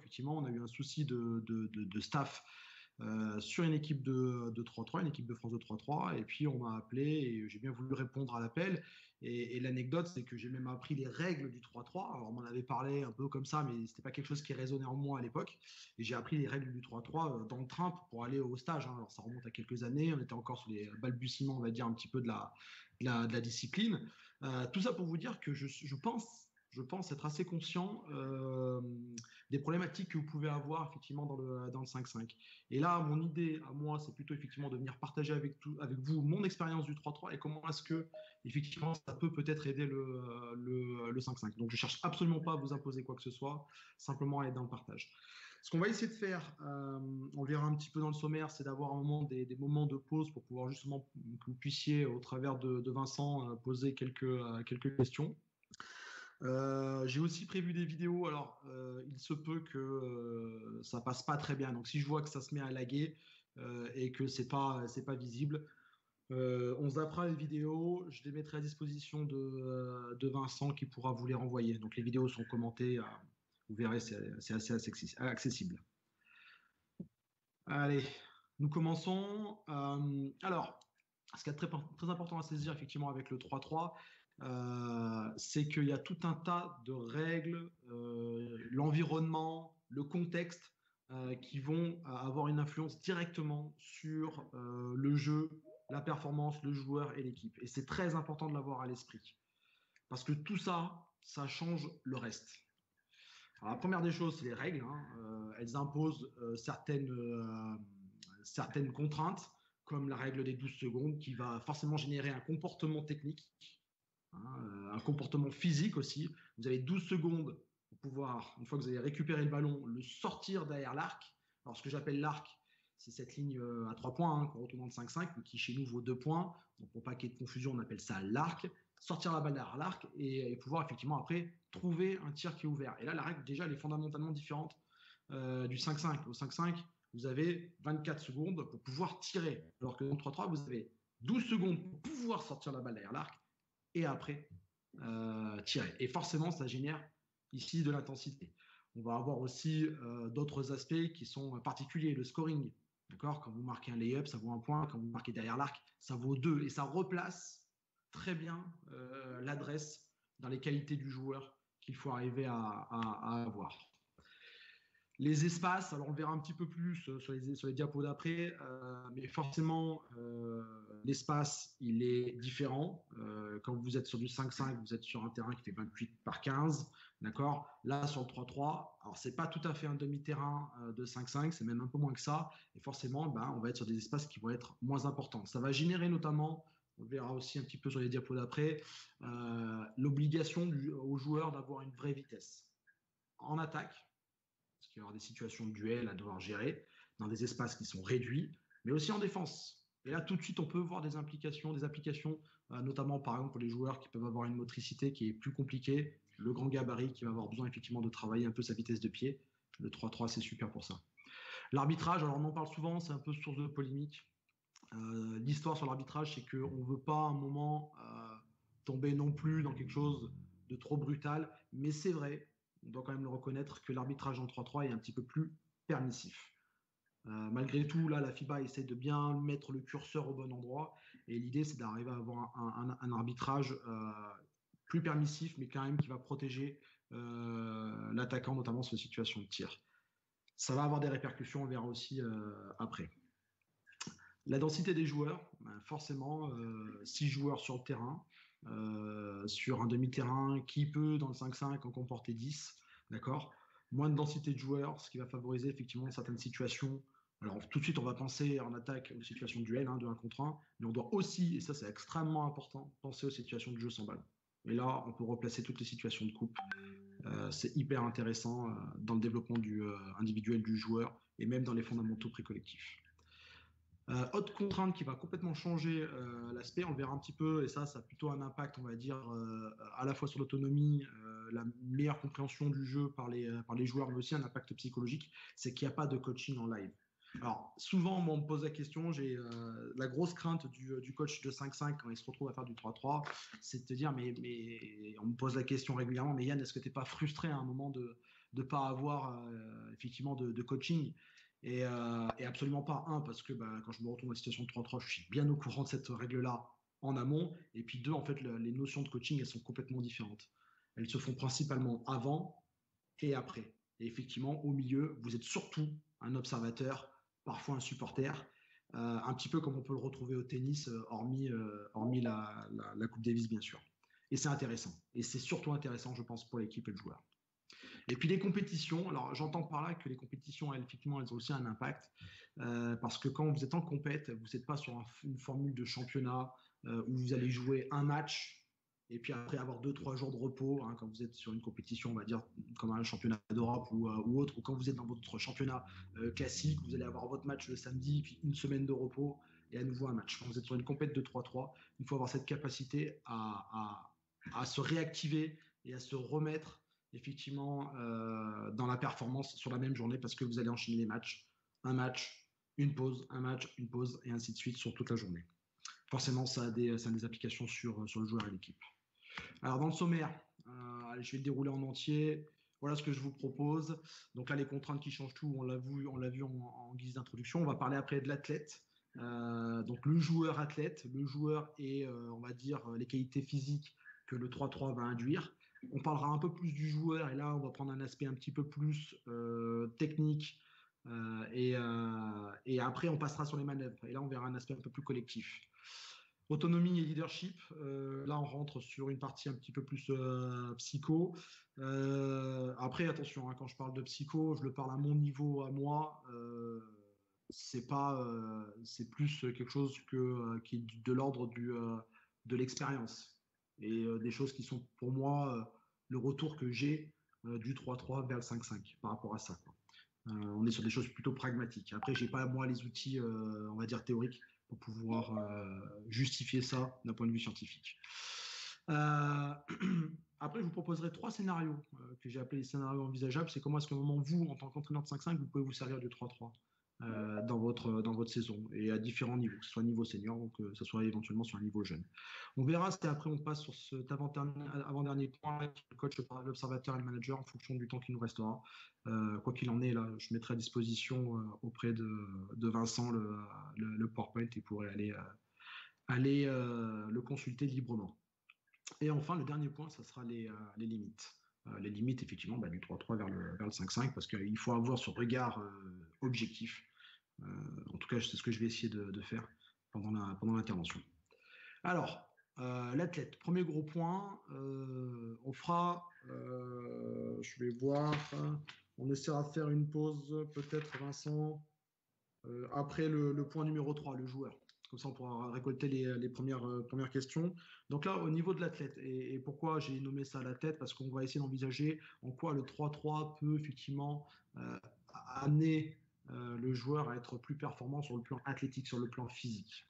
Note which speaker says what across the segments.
Speaker 1: effectivement, on a eu un souci de, staff euh, sur une équipe de, 3-3, une équipe de France de 3-3. Et puis on m'a appelé et j'ai bien voulu répondre à l'appel. Et, l'anecdote, c'est que j'ai même appris les règles du 3-3. Alors on m'en avait parlé un peu comme ça, mais c'était pas quelque chose qui résonnait en moi à l'époque. Et j'ai appris les règles du 3-3 euh, dans le train pour aller au stage. Hein. Alors ça remonte à quelques années. On était encore sur les balbutiements, on va dire, un petit peu de la, discipline. Euh, tout ça pour vous dire que je pense je pense être assez conscient euh, des problématiques que vous pouvez avoir effectivement dans le, dans le 5-5. Et là, mon idée à moi, c'est plutôt effectivement de venir partager avec, vous mon expérience du 3-3 et comment est-ce que effectivement ça peut peut-être aider le, le, le 5-5. Donc je cherche absolument pas à vous imposer quoi que ce soit, simplement à être dans le partage. Ce qu'on va essayer de faire, euh, on verra un petit peu dans le sommaire, c'est d'avoir un moment des, des, moments de pause pour pouvoir justement que vous puissiez, au travers de, de Vincent, euh, poser quelques, euh, quelques questions. Euh, j'ai aussi prévu des vidéos. Alors, euh, il se peut que euh, ça passe pas très bien. Donc, si je vois que ça se met à laguer et que c'est pas c'est pas visible, on zappera les vidéos. Je les mettrai à disposition de, Vincent qui pourra vous les renvoyer. Donc, les vidéos sont commentées. vous verrez, c'est assez accessible. Allez, nous commençons. alors, ce qui est très, très important à saisir effectivement avec le 3-3, euh, c'est qu'il y a tout un tas de règles, euh, l'environnement, le contexte, euh, qui vont avoir une influence directement sur le jeu, la performance, le joueur et l'équipe. Et c'est très important de l'avoir à l'esprit. Parce que tout ça, ça change le reste. La première des choses, c'est les règles. Hein. elles imposent certaines, certaines contraintes, comme la règle des 12 secondes, qui va forcément générer un comportement technique Hein, euh, un comportement physique aussi. Vous avez 12 secondes pour pouvoir, une fois que vous avez récupéré le ballon, le sortir derrière l'arc. Alors, ce que j'appelle l'arc, c'est cette ligne euh, à 3 points hein, qu'on dans le 5-5, mais qui chez nous vaut 2 points. Donc, pour pas qu'il y ait de confusion, on appelle ça l'arc. Sortir la balle derrière l'arc et, pouvoir effectivement après trouver un tir qui est ouvert. Et là, la règle, déjà, elle est fondamentalement différente euh, du 5-5. Au 5-5, vous avez 24 secondes pour pouvoir tirer. Alors que dans le 3-3, vous avez 12 secondes pour pouvoir sortir la balle derrière l'arc et après euh, tirer. Et forcément, ça génère ici de l'intensité. On va avoir aussi euh, d'autres aspects qui sont particuliers, le scoring. D'accord? Quand vous marquez un lay-up, ça vaut un point. Quand vous marquez derrière l'arc, ça vaut deux. Et ça replace très bien euh, l'adresse dans les qualités du joueur qu'il faut arriver à, à avoir. Les espaces, alors on le verra un petit peu plus euh, sur les, sur les diapos d'après, euh, mais forcément, euh, l'espace, il est différent. quand vous êtes sur du 5-5, vous êtes sur un terrain qui fait 28 par 15, d'accord? Là, sur le 3-3, alors c'est pas tout à fait un demi-terrain de 5-5, c'est même un peu moins que ça, et forcément, ben, on va être sur des espaces qui vont être moins importants. Ça va générer notamment on verra aussi un petit peu sur les diapos d'après, l'obligation aux joueurs d'avoir une vraie vitesse. En attaque, parce qu'il y aura des situations de duel à devoir gérer dans des espaces qui sont réduits, mais aussi en défense. Et là, tout de suite, on peut voir des implications, des applications, euh, notamment par exemple pour les joueurs qui peuvent avoir une motricité qui est plus compliquée, le grand gabarit qui va avoir besoin effectivement de travailler un peu sa vitesse de pied. Le 3-3, c'est super pour ça. L'arbitrage, alors on en parle souvent, c'est un peu source de polémique. Euh, l'histoire sur l'arbitrage, c'est qu'on ne veut pas à un moment euh, tomber non plus dans quelque chose de trop brutal, mais c'est vrai on doit quand même le reconnaître que l'arbitrage en 3-3 est un petit peu plus permissif. Euh, malgré tout, là, la FIBA essaie de bien mettre le curseur au bon endroit. Et l'idée, c'est d'arriver à avoir un, arbitrage euh, plus permissif, mais quand même qui va protéger euh, l'attaquant, notamment sur les situations de tir. Ça va avoir des répercussions, on verra aussi après. La densité des joueurs, ben, forcément, 6 joueurs sur le terrain, euh, sur un demi-terrain qui peut, dans le 5-5, en comporter 10. D'accord? Moins de densité de joueurs, ce qui va favoriser effectivement certaines situations. Alors, tout de suite, on va penser en attaque aux situations de duel, hein, de 1 contre 1, mais on doit aussi, et ça c'est extrêmement important, penser aux situations de jeu sans balle. Et là, on peut replacer toutes les situations de coupe. Euh, c'est hyper intéressant euh, dans le développement du, individuel du joueur et même dans les fondamentaux précollectifs. Euh, autre contrainte qui va complètement changer euh, l'aspect, on le verra un petit peu, et ça, ça a plutôt un impact, on va dire, euh, à la fois sur l'autonomie, la meilleure compréhension du jeu par les, par les joueurs, mais aussi un impact psychologique, c'est qu'il n'y a pas de coaching en live. Alors, souvent, on me pose la question, j'ai la grosse crainte du, du coach de 5-5 quand il se retrouve à faire du 3-3, c'est de te dire, mais, mais on me pose la question régulièrement, mais Yann, est-ce que tu n'es pas frustré à un moment de ne pas avoir effectivement de, coaching? Et, absolument pas un, parce que bah, quand je me retrouve dans la situation de 3-3, je suis bien au courant de cette règle-là en amont. Et puis deux, en fait, les notions de coaching, elles sont complètement différentes. Elles se font principalement avant et après. Et effectivement, au milieu, vous êtes surtout un observateur, parfois un supporter, un petit peu comme on peut le retrouver au tennis, hormis, hormis la Coupe Davis, bien sûr. Et c'est intéressant. Et c'est surtout intéressant, je pense, pour l'équipe et le joueur. Et puis les compétitions, alors j'entends par là que les compétitions, elles, effectivement, elles ont aussi un impact, euh, parce que quand vous êtes en compète, vous n'êtes pas sur une formule de championnat euh, où vous allez jouer un match et puis après avoir deux, trois jours de repos, hein, quand vous êtes sur une compétition, on va dire, comme un championnat d'Europe ou, euh, autre, ou quand vous êtes dans votre championnat classique, vous allez avoir votre match le samedi, puis une semaine de repos et à nouveau un match. Quand vous êtes sur une compète de 3-3, il faut avoir cette capacité à se réactiver et à se remettre effectivement euh, dans la performance sur la même journée parce que vous allez enchaîner les matchs, un match, une pause, un match, une pause et ainsi de suite sur toute la journée. Forcément, ça a des, ça applications sur, sur le joueur et l'équipe. Alors dans le sommaire, euh, je vais le dérouler en entier. Voilà ce que je vous propose. Donc là, les contraintes qui changent tout, on l'a vu, on l'a vu en, guise d'introduction. On va parler après de l'athlète. Euh, donc le joueur athlète, le joueur et on va dire les qualités physiques que le 3-3 va induire. On parlera un peu plus du joueur et là, on va prendre un aspect un petit peu plus euh, technique. Euh, et, euh, et, après, on passera sur les manœuvres. Et là, on verra un aspect un peu plus collectif. Autonomie et leadership. là, on rentre sur une partie un petit peu plus psycho. après, attention, hein, quand je parle de psycho, je le parle à mon niveau, à moi. c'est pas, c'est plus quelque chose qui est de l'ordre de l'expérience et euh, des choses qui sont pour moi euh, le retour que j'ai euh, du 3-3 vers le 5-5 par rapport à ça. on est sur des choses plutôt pragmatiques. Après, j'ai pas moi les outils, on va dire théoriques, pour pouvoir justifier ça d'un point de vue scientifique. après, je vous proposerai trois scénarios que j'ai appelés les scénarios envisageables. C'est comment est-ce qu'au moment vous, en tant qu'entraîneur de 5-5, vous pouvez vous servir du 3-3. Euh, dans, votre, dans votre saison et à différents niveaux, que ce soit niveau senior ou que ce soit éventuellement sur un niveau jeune. On verra si après on passe sur cet avant-dernier point, le coach, l'observateur et le manager en fonction du temps qui nous restera. Euh, quoi qu'il en est, là, je mettrai à disposition euh, auprès de, de Vincent le, le, PowerPoint et pourrait aller, aller le consulter librement. Et enfin, le dernier point, ça sera les, les limites. les limites, effectivement, bah, du 3-3 vers le, vers le 5-5, parce qu'il faut avoir ce regard objectif en tout cas, c'est ce que je vais essayer de, faire pendant l'intervention. Alors, euh, l'athlète, premier gros point, euh, on fera, je vais voir, on essaiera de faire une pause, peut-être Vincent, après le, point numéro 3, le joueur. Comme ça, on pourra récolter les, premières, premières questions. Donc là, au niveau de l'athlète, et, et, pourquoi j'ai nommé ça la tête Parce qu'on va essayer d'envisager en quoi le 3-3 peut effectivement amener euh, le joueur à être plus performant sur le plan athlétique, sur le plan physique.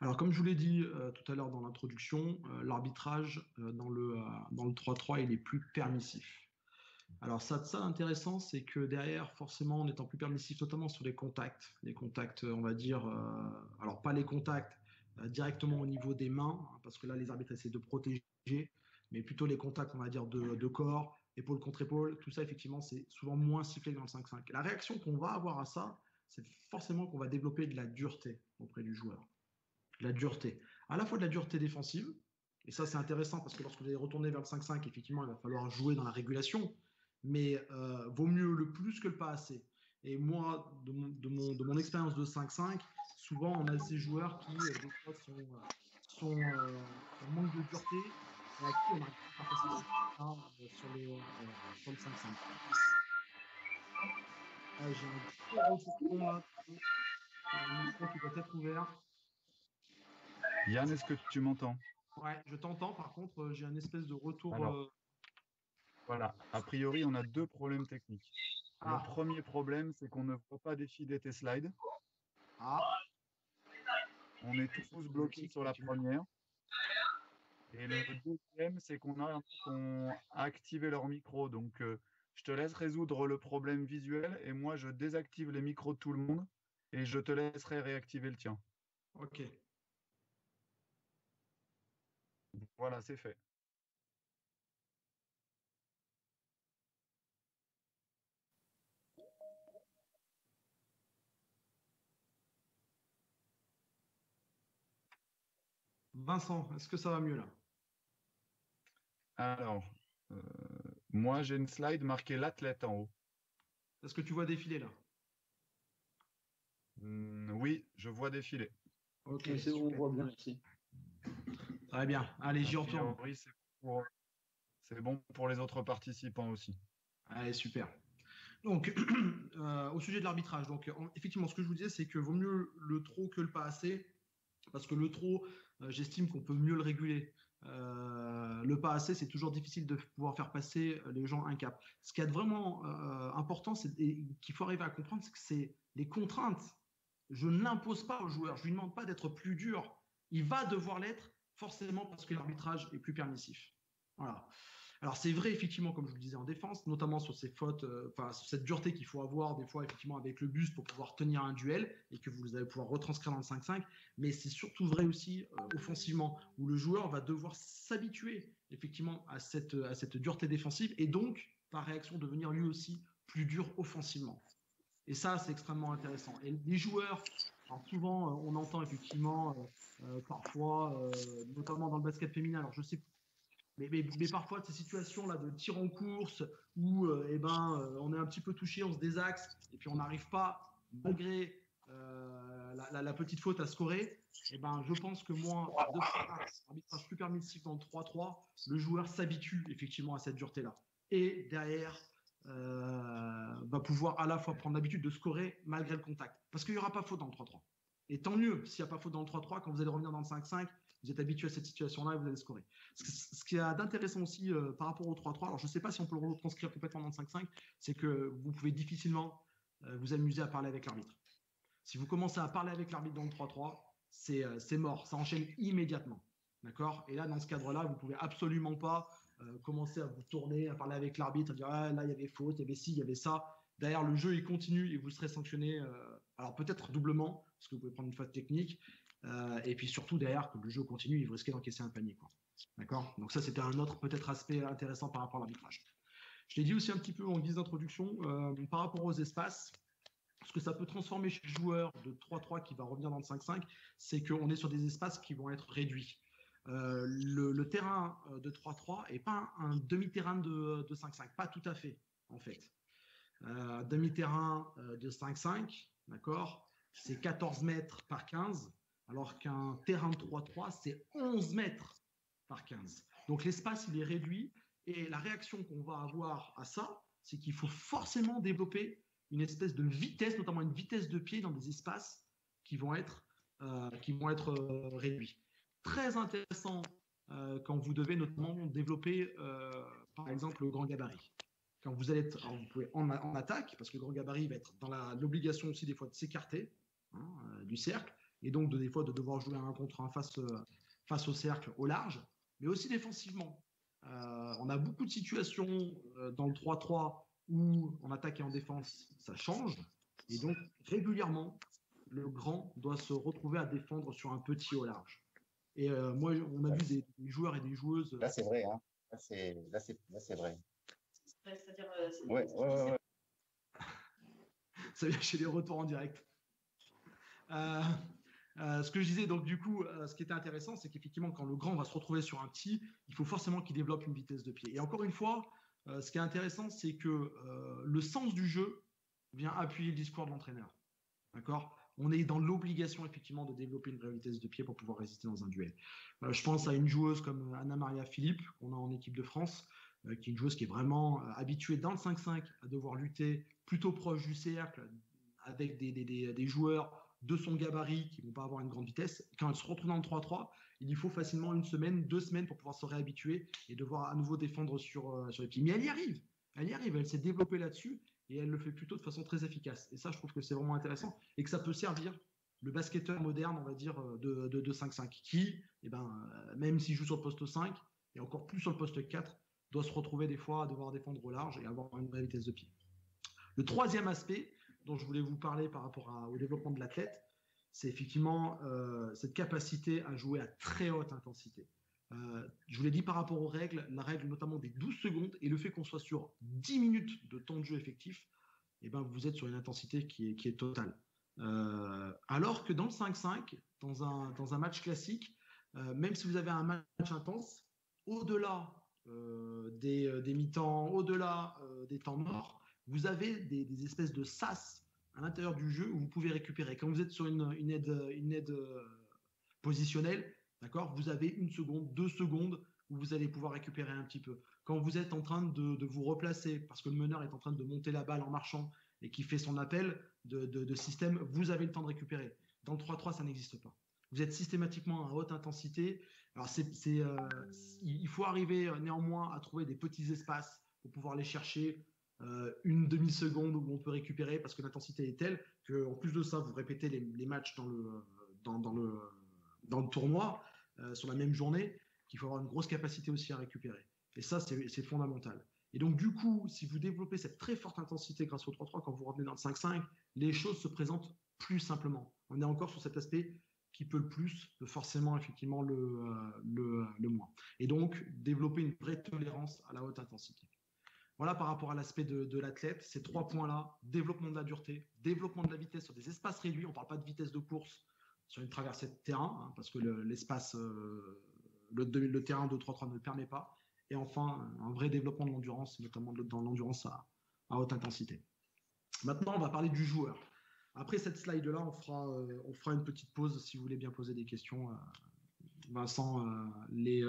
Speaker 1: Alors, comme je vous l'ai dit euh, tout à l'heure dans l'introduction, euh, l'arbitrage dans le dans le 3-3 il est plus permissif. Alors ça, ça intéressant, c'est que derrière, forcément, en étant plus permissif, notamment sur les contacts, les contacts, on va dire, alors pas les contacts directement au niveau des mains, hein, parce que là, les arbitres essaient de protéger, mais plutôt les contacts, on va dire, de, de corps, épaule contre épaule, tout ça, effectivement, c'est souvent moins sifflé dans le 5-5. La réaction qu'on va avoir à ça, c'est forcément qu'on va développer de la dureté auprès du joueur. De la dureté. À la fois de la dureté défensive, et ça, c'est intéressant parce que lorsque vous allez retourner vers le 5-5, effectivement, il va falloir jouer dans la régulation, mais euh, vaut mieux le plus que le pas assez. Et moi, de mon, expérience de 5-5, souvent, on a ces joueurs qui, euh, fois, sont, euh, en manque de dureté et à qui on a pas euh, sur, les, euh, sur le 5-5. Ah, j'ai un gros retour là. Un micro qui doit être ouvert.
Speaker 2: Yann, est-ce que tu m'entends?
Speaker 1: Ouais, je t'entends. Par contre, euh, j'ai un espèce de retour.
Speaker 2: Alors, Voilà. A priori, on a deux problèmes techniques. Le ah. premier problème, c'est qu'on ne voit pas défiler tes slides. Ah. On est tous bloqués sur la première. Et le deuxième, c'est qu'on a, a activé leur micro. Donc, euh, je te laisse résoudre le problème visuel et moi, je désactive les micros de tout le monde et je te laisserai réactiver le tien.
Speaker 1: OK.
Speaker 2: Voilà, c'est fait.
Speaker 1: Vincent, est-ce que ça va mieux là?
Speaker 2: Alors, euh, moi j'ai une slide marquée l'athlète en haut.
Speaker 1: Est-ce que tu vois défiler là
Speaker 2: hmm, Oui, je vois défiler.
Speaker 3: Ok, c'est bon, on voit bien ici.
Speaker 1: Très bien. Allez, j'y retourne.
Speaker 2: C'est bon pour les autres participants aussi.
Speaker 1: Allez, super. Donc, euh, au sujet de l'arbitrage, donc effectivement, ce que je vous disais, c'est que vaut mieux le trop que le pas assez, parce que le trop, euh, j'estime qu'on peut mieux le réguler. Euh, le pas assez, c'est toujours difficile de pouvoir faire passer les gens un cap. Ce qui est vraiment important, c'est qu'il faut arriver à comprendre, c'est que c'est les contraintes. Je ne l'impose pas au joueur, je lui demande pas d'être plus dur. Il va devoir l'être forcément parce que l'arbitrage est plus permissif. Voilà. Alors c'est vrai effectivement, comme je vous le disais en défense, notamment sur ces fautes, euh, enfin cette dureté qu'il faut avoir des fois effectivement avec le buste pour pouvoir tenir un duel et que vous allez pouvoir retranscrire dans le 5-5. Mais c'est surtout vrai aussi euh, offensivement où le joueur va devoir s'habituer effectivement à cette à cette dureté défensive et donc par réaction devenir lui aussi plus dur offensivement. Et ça c'est extrêmement intéressant. Et les joueurs, souvent euh, on entend effectivement parfois, notamment dans le basket féminin. Alors je sais mais, parfois, ces situations-là de tir en course où euh, eh ben, euh, on est un petit peu touché, on se désaxe, et puis on n'arrive pas, malgré euh, la, petite faute, à scorer, eh ben, je pense que moi, de arbitrage plus permissif dans le 3-3, le joueur s'habitue effectivement à cette dureté-là. Et derrière, va pouvoir à la fois prendre l'habitude de scorer malgré le contact. Parce qu'il n'y aura pas faute dans le 3-3. Et tant mieux s'il n'y a pas faute dans le 3-3, quand vous allez revenir dans le 5-5, vous êtes habitué à cette situation-là et vous allez scorer. Ce, qui est d'intéressant aussi euh, par rapport au 3-3, alors je ne sais pas si on peut le retranscrire complètement dans le 5-5, c'est que vous pouvez difficilement euh, vous amuser à parler avec l'arbitre. Si vous commencez à parler avec l'arbitre dans le 3-3, euh, c'est mort, ça enchaîne immédiatement. D'accord? Et là, dans ce cadre-là, vous pouvez absolument pas commencer à vous tourner, à parler avec l'arbitre, à dire ah, là, il y avait faute, il y avait ci, il y avait ça. Derrière, le jeu, il continue et vous serez sanctionné, alors peut-être doublement, parce que vous pouvez prendre une faute technique, euh, et puis surtout derrière, que le jeu continue, il risquait d'encaisser un panier. D'accord? Donc ça, c'était un autre peut-être aspect intéressant par rapport à l'arbitrage. Je l'ai dit aussi un petit peu en guise d'introduction, euh, par rapport aux espaces, ce que ça peut transformer chez le joueur de 3-3 qui va revenir dans le 5-5, c'est qu'on est sur des espaces qui vont être réduits. Euh, le, terrain de 3-3 n'est pas un, demi-terrain de, 5-5, pas tout à fait, en fait. demi-terrain de 5-5, d'accord? C'est 14 mètres par 15 alors qu'un terrain de 3-3, c'est 11 mètres par 15. Donc l'espace, il est réduit, et la réaction qu'on va avoir à ça, c'est qu'il faut forcément développer une espèce de vitesse, notamment une vitesse de pied dans des espaces qui vont être, euh, qui vont être euh, réduits. Très intéressant euh, quand vous devez notamment développer, par exemple, le grand gabarit. Quand vous allez être, vous pouvez en, attaque, parce que le grand gabarit va être dans l'obligation aussi des fois de s'écarter hein, du cercle, et donc de, des fois de devoir jouer un contre un face, euh, face au cercle au large, mais aussi défensivement. Euh, on a beaucoup de situations euh, dans le 3-3 où en attaque et en défense, ça change. Et donc, régulièrement, le grand doit se retrouver à défendre sur un petit au large. Et moi, on a vu des, joueurs et des joueuses.
Speaker 4: Là, c'est vrai. Hein. Là, c'est, là, c'est, vrai.
Speaker 3: C'est-à-dire. ouais, ouais, ouais,
Speaker 1: Ça vient chez les retours en direct. Euh, ce que je disais, donc du coup, euh, ce qui était intéressant, c'est qu'effectivement, quand le grand va se retrouver sur un petit, il faut forcément qu'il développe une vitesse de pied. Et encore une fois, euh, ce qui est intéressant, c'est que le sens du jeu vient appuyer le discours de l'entraîneur. D'accord? On est dans l'obligation, effectivement, de développer une vraie vitesse de pied pour pouvoir résister dans un duel. je pense à une joueuse comme Anna-Maria Philippe, qu'on a en équipe de France, qui est une joueuse qui est vraiment habituée dans le 5-5 à devoir lutter plutôt proche du cercle, avec des, des, des joueurs de son gabarit qui ne vont pas avoir une grande vitesse. Quand elle se dans le 3-3, il lui faut facilement une semaine, deux semaines pour pouvoir se réhabituer et devoir à nouveau défendre sur, euh, sur les pieds. Mais elle y arrive. Elle y arrive. Elle s'est développée là-dessus et elle le fait plutôt de façon très efficace. Et ça, je trouve que c'est vraiment intéressant et que ça peut servir le basketteur moderne, on va dire, euh, de, de, 5-5, qui, eh ben, euh, même s'il joue sur le poste 5 et encore plus sur le poste 4, doit se retrouver des fois à devoir défendre au large et avoir une vraie vitesse de pied. Le troisième aspect, dont je voulais vous parler par rapport au développement de l'athlète, c'est effectivement euh, cette capacité à jouer à très haute intensité. Euh, je vous l'ai dit par rapport aux règles, la règle notamment des 12 secondes et le fait qu'on soit sur 10 minutes de temps de jeu effectif, eh ben, vous êtes sur une intensité qui est, totale. Euh, alors que dans le 5-5, dans un, dans un match classique, même si vous avez un match intense, au-delà des, des mi-temps, au-delà des temps morts, vous avez des, espèces de sas à l'intérieur du jeu où vous pouvez récupérer. Quand vous êtes sur une, aide, aide positionnelle, d'accord, vous avez une seconde, deux secondes où vous allez pouvoir récupérer un petit peu. Quand vous êtes en train de, vous replacer, parce que le meneur est en train de monter la balle en marchant et qui fait son appel de, système, vous avez le temps de récupérer. Dans le 3-3, ça n'existe pas. Vous êtes systématiquement à haute intensité. Alors, euh, il faut arriver euh, néanmoins à trouver des petits espaces pour pouvoir les chercher euh, une demi-seconde où on peut récupérer parce que l'intensité est telle que, en plus de ça, vous répétez les, matchs dans le, dans, le, dans le tournoi sur la même journée qu'il faut avoir une grosse capacité aussi à récupérer. Et ça, c'est fondamental. Et donc, du coup, si vous développez cette très forte intensité grâce au 3-3, quand vous revenez dans le 5-5, les choses se présentent plus simplement. On est encore sur cet aspect qui peut le plus, forcément effectivement le, euh, le, le, moins. Et donc, développer une vraie tolérance à la haute intensité. Voilà par rapport à l'aspect de, de l'athlète, ces trois points-là, développement de la dureté, développement de la vitesse sur des espaces réduits, on ne parle pas de vitesse de course sur une traversée de terrain, hein, parce que l'espace euh, le, terrain de 3-3 ne le permet pas. Et enfin, un vrai développement de l'endurance, notamment dans l'endurance à, haute intensité. Maintenant, on va parler du joueur. Après cette slide-là, on fera, euh, une petite pause si vous voulez bien poser des questions. Euh, Vincent me,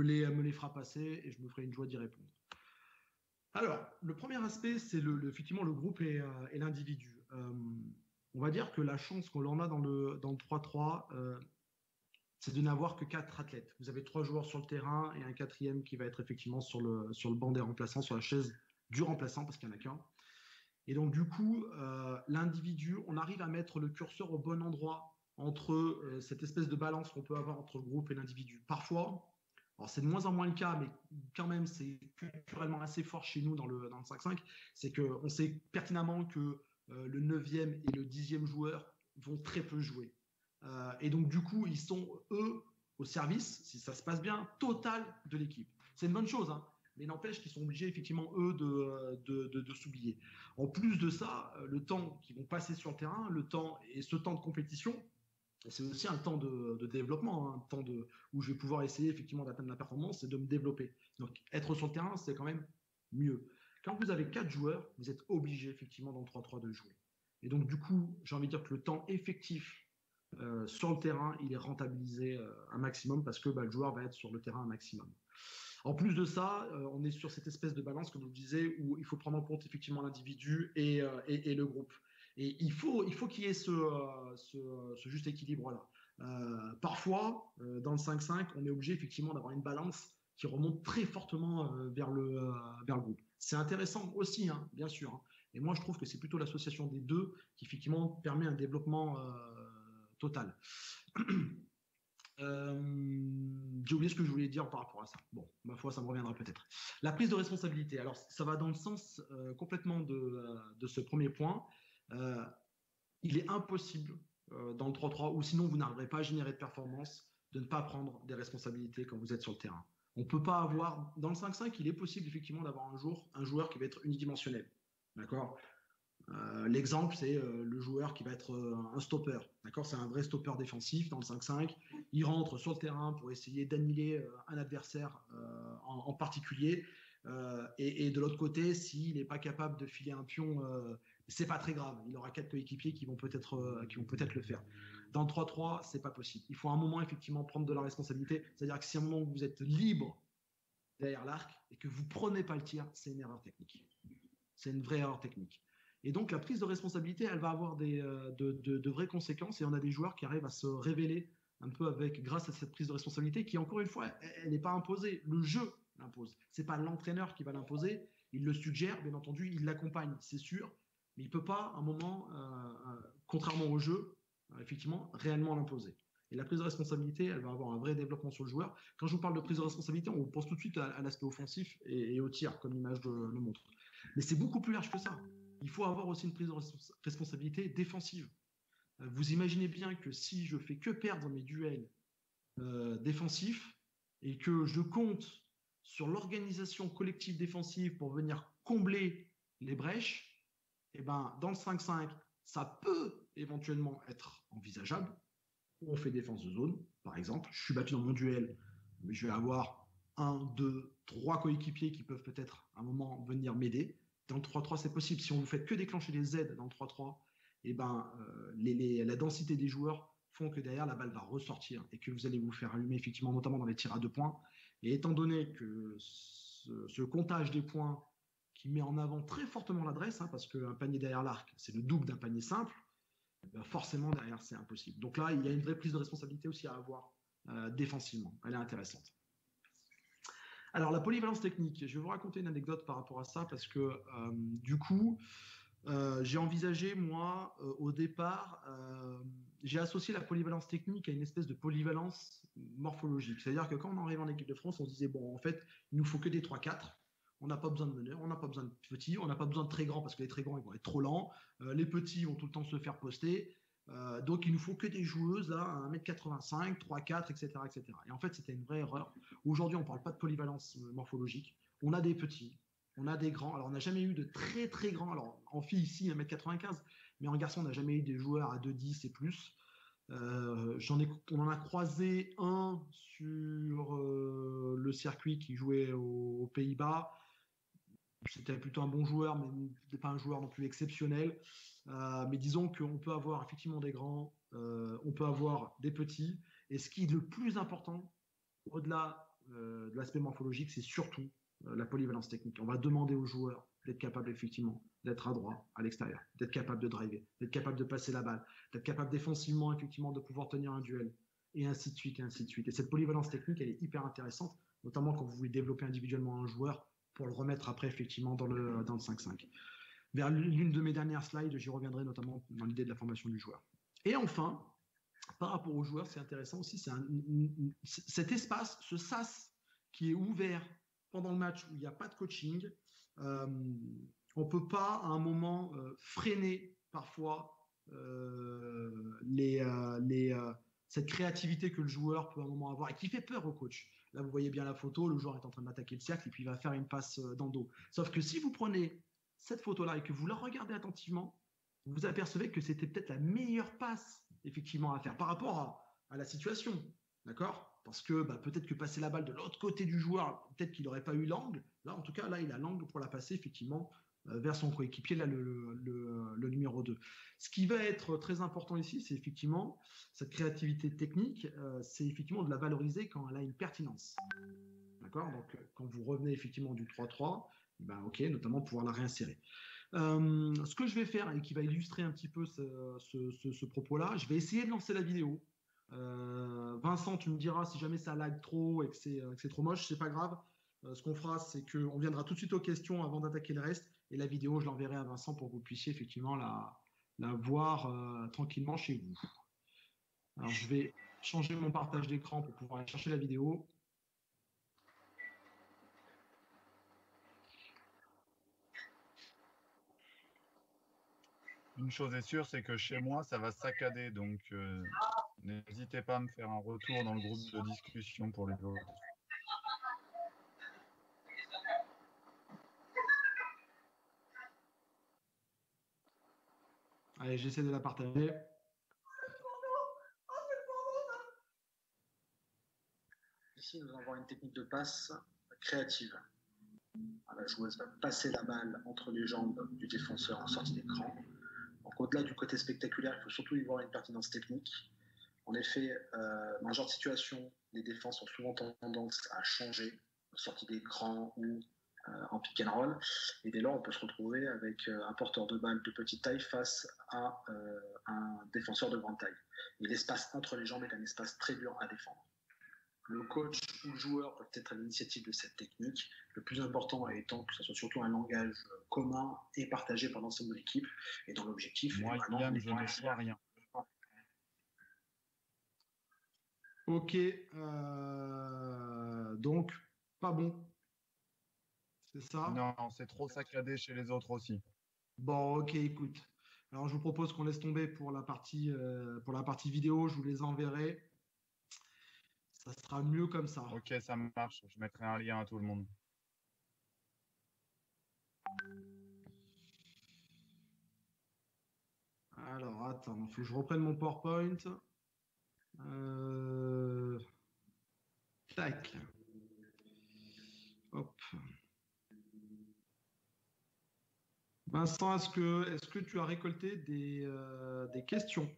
Speaker 1: les, me les fera passer et je me ferai une joie d'y répondre. Alors, le premier aspect, c'est le, effectivement le groupe et, l'individu. on va dire que la chance qu'on a dans le, dans le 3-3, c'est de n'avoir que quatre athlètes. Vous avez trois joueurs sur le terrain et un quatrième qui va être effectivement sur le, sur le banc des remplaçants, sur la chaise du remplaçant, parce qu'il n'y en a qu'un. Et donc, du coup, euh, l'individu, on arrive à mettre le curseur au bon endroit entre euh, cette espèce de balance qu'on peut avoir entre le groupe et l'individu. Parfois, alors c'est de moins en moins le cas, mais quand même, c'est culturellement assez fort chez nous dans le, dans le 5-5, c'est qu'on sait pertinemment que euh, le 9e et le 10e joueur vont très peu jouer. Euh, et donc, du coup, ils sont, eux, au service, si ça se passe bien, total de l'équipe. C'est une bonne chose, hein, mais n'empêche qu'ils sont obligés, effectivement, eux, de, de, s'oublier. En plus de ça, euh, le temps qu'ils vont passer sur le terrain, le temps et ce temps de compétition, c'est aussi un temps de, développement, hein, un temps de, où je vais pouvoir essayer effectivement d'atteindre la performance et de me développer. Donc, être sur le terrain, c'est quand même mieux. Quand vous avez quatre joueurs, vous êtes obligé effectivement dans le 3-3 de jouer. Et donc, du coup, j'ai envie de dire que le temps effectif euh, sur le terrain, il est rentabilisé euh, un maximum parce que bah, le joueur va être sur le terrain un maximum. En plus de ça, euh, on est sur cette espèce de balance, comme vous le disiez, où il faut prendre en compte effectivement l'individu et, le groupe. Et il faut il faut qu'il y ait ce, juste équilibre-là. parfois, dans le 5-5, on est obligé effectivement d'avoir une balance qui remonte très fortement vers, le, vers le groupe. C'est intéressant aussi, hein, bien sûr. Hein. Et moi, je trouve que c'est plutôt l'association des deux qui effectivement permet un développement total. Euh, j'ai oublié ce que je voulais dire par rapport à ça. Bon, ma foi, ça me reviendra peut-être. La prise de responsabilité. Alors, ça va dans le sens euh, complètement euh, de, ce premier point. Il est impossible dans le 3-3, ou sinon vous n'arriverez pas à générer de performance, de ne pas prendre des responsabilités quand vous êtes sur le terrain. On peut pas avoir, dans le 5-5, il est possible effectivement d'avoir un jour un joueur qui va être unidimensionnel. D'accord? Euh, l'exemple, c'est euh, le joueur qui va être euh, un stopper. D'accord? C'est un vrai stopper défensif dans le 5-5. Il rentre sur le terrain pour essayer d'annuler un adversaire en, particulier. Et, de l'autre côté, s'il n'est pas capable de filer un pion, c'est pas très grave. Il aura quatre coéquipiers qui vont peut-être qui vont peut-être le faire. Dans le 3-3, c'est pas possible. Il faut à un moment effectivement prendre de la responsabilité. C'est-à-dire que si à un moment vous êtes libre derrière l'arc et que vous prenez pas le tir, c'est une erreur technique. C'est une vraie erreur technique. Et donc la prise de responsabilité, elle va avoir des, euh, de, vraies conséquences et on a des joueurs qui arrivent à se révéler un peu avec grâce à cette prise de responsabilité qui encore une fois, elle n'est pas imposée, le jeu l'impose. C'est pas l'entraîneur qui va l'imposer, il le suggère, bien entendu, il l'accompagne, c'est sûr, mais il peut pas à un moment, euh, euh, contrairement au jeu, effectivement, réellement l'imposer. Et la prise de responsabilité, elle va avoir un vrai développement sur le joueur. Quand je vous parle de prise de responsabilité, on pense tout de suite à, l'aspect offensif et, au tir, comme l'image le montre. Mais c'est beaucoup plus large que ça il faut avoir aussi une prise de responsabilité défensive. Euh, vous imaginez bien que si je fais que perdre mes duels euh, défensifs et que je compte sur l'organisation collective défensive pour venir combler les brèches, eh ben, dans le 5-5, ça peut éventuellement être envisageable. on fait défense de zone, par exemple. Je suis battu dans mon duel, mais je vais avoir un, deux, trois coéquipiers qui peuvent peut-être à un moment venir m'aider. Dans le 3-3, c'est possible. Si on vous fait que déclencher les Z dans le 3-3, eh ben, euh, la densité des joueurs font que derrière, la balle va ressortir et que vous allez vous faire allumer, effectivement, notamment dans les tirs à deux points. Et étant donné que ce, comptage des points qui met en avant très fortement l'adresse, hein, parce qu'un panier derrière l'arc, c'est le double d'un panier simple, eh ben, forcément, derrière, c'est impossible. Donc là, il y a une vraie prise de responsabilité aussi à avoir euh, défensivement. Elle est intéressante. Alors, la polyvalence technique, je vais vous raconter une anecdote par rapport à ça parce que euh, du coup, euh, j'ai envisagé, moi, au départ, j'ai associé la polyvalence technique à une espèce de polyvalence morphologique. C'est-à-dire que quand on arrive en équipe de France, on se disait, bon, en fait, il nous faut que des 3-4. On n'a pas besoin de meneurs, on n'a pas besoin de petits, on n'a pas besoin de très grands parce que les très grands ils vont être trop lents. les petits vont tout le temps se faire poster. Euh, donc, il nous faut que des joueuses à 1m85, 3-4, etc., etc. Et en fait, c'était une vraie erreur. Aujourd'hui, on ne parle pas de polyvalence euh, morphologique. On a des petits, on a des grands. Alors, on n'a jamais eu de très, très grands. Alors, en fille, ici, 1m95, mais en garçon, on n'a jamais eu des joueurs à 2-10 et plus. Euh, ai, on en a croisé un sur le circuit qui jouait aux Pays-Bas c'était plutôt un bon joueur, mais pas un joueur non plus exceptionnel. Euh, mais disons qu'on peut avoir effectivement des grands, euh, on peut avoir des petits. Et ce qui est le plus important, au-delà euh, de l'aspect morphologique, c'est surtout la polyvalence technique. On va demander aux joueurs d'être capables effectivement d'être à droit, à l'extérieur, d'être capable de driver, d'être capable de passer la balle, d'être capable défensivement effectivement de pouvoir tenir un duel, et ainsi de suite, et ainsi de suite. Et cette polyvalence technique, elle est hyper intéressante, notamment quand vous voulez développer individuellement un joueur pour le remettre après effectivement dans le, dans le 5-5. Vers l'une de mes dernières slides, j'y reviendrai notamment dans l'idée de la formation du joueur. Et enfin, par rapport aux joueurs, c'est intéressant aussi, c'est cet espace, ce SAS qui est ouvert pendant le match où il n'y a pas de coaching. Euh, on ne peut pas à un moment euh, freiner parfois euh, les, cette créativité que le joueur peut à un moment avoir et qui fait peur au coach. Là, vous voyez bien la photo, le joueur est en train d'attaquer le cercle et puis il va faire une passe euh, dans dos. Sauf que si vous prenez cette photo-là et que vous la regardez attentivement, vous apercevez que c'était peut-être la meilleure passe effectivement à faire par rapport à, la situation. D'accord? Parce que bah, peut-être que passer la balle de l'autre côté du joueur, peut-être qu'il n'aurait pas eu l'angle. Là, en tout cas, là, il a l'angle pour la passer effectivement vers son coéquipier, là, le, numéro 2. Ce qui va être très important ici, c'est effectivement cette créativité technique, euh, c'est effectivement de la valoriser quand elle a une pertinence. D'accord? Donc, euh, quand vous revenez effectivement du 3-3, eh ben, ok, notamment pouvoir la réinsérer. ce que je vais faire et qui va illustrer un petit peu ce, propos-là, je vais essayer de lancer la vidéo. Vincent, tu me diras si jamais ça lag trop et que c'est trop moche, c'est pas grave. ce qu'on fera, c'est qu'on viendra tout de suite aux questions avant d'attaquer le reste. Et la vidéo, je l'enverrai à Vincent pour que vous puissiez effectivement la, voir euh, tranquillement chez vous. Alors, je vais changer mon partage d'écran pour pouvoir aller chercher la vidéo.
Speaker 2: Une chose est sûre, c'est que chez moi, ça va saccader. Donc, euh, n'hésitez pas à me faire un retour dans le groupe de discussion pour les autres.
Speaker 1: Allez, j'essaie de la partager.
Speaker 5: Ici, nous allons voir une technique de passe créative. La joueuse va passer la balle entre les jambes du défenseur en sortie d'écran. Donc, au-delà du côté spectaculaire, il faut surtout y voir une pertinence technique. En effet, euh, dans ce genre de situation, les défenses ont souvent tendance à changer, sortie d'écran ou en pick and roll. Et dès lors, on peut se retrouver avec euh, un porteur de balle de petite taille face à euh, un défenseur de grande taille. Et l'espace entre les jambes est un espace très dur à défendre. Le coach ou le joueur peut être à l'initiative de cette technique. Le plus important étant que ce soit surtout un langage commun et partagé par l'ensemble de l'équipe. Et dans l'objectif,
Speaker 2: moi, Yann, je ne vois rien.
Speaker 1: Ok, donc pas bon c'est ça?
Speaker 2: Non, c'est trop saccadé chez les autres aussi.
Speaker 1: Bon, ok, écoute. Alors, je vous propose qu'on laisse tomber pour la partie, euh, pour la partie vidéo. Je vous les enverrai. Ça sera mieux comme ça.
Speaker 2: Ok, ça marche. Je mettrai un lien à tout le monde.
Speaker 1: Alors, attends, il faut que je reprenne mon PowerPoint. Tac. Hop. Vincent, est-ce que, est que tu as récolté des, des questions?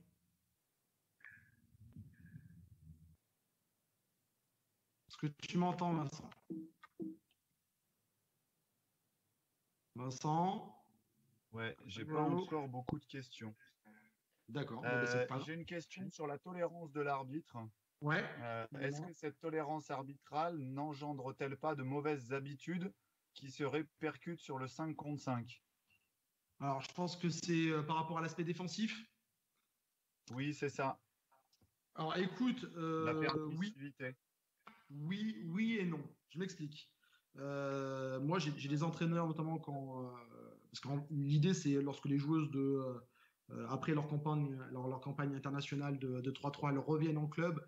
Speaker 1: Est-ce que tu m'entends, Vincent? Vincent?
Speaker 2: Ouais, j'ai pas encore beaucoup de questions.
Speaker 1: D'accord.
Speaker 2: Bah, euh, j'ai une question sur la tolérance de l'arbitre.
Speaker 1: Ouais.
Speaker 2: Euh, est-ce que cette tolérance arbitrale n'engendre-t-elle pas de mauvaises habitudes qui se répercutent sur le 5 contre 5
Speaker 1: Alors, je pense que c'est euh, par rapport à l'aspect défensif.
Speaker 2: Oui, c'est ça.
Speaker 1: Alors, écoute, la oui, oui, oui et non. Je m'explique. Euh, moi, j'ai des entraîneurs, notamment quand. Euh, parce que l'idée, c'est lorsque les joueuses, de, euh, après leur campagne, leur, campagne internationale de 3-3, elles reviennent en club.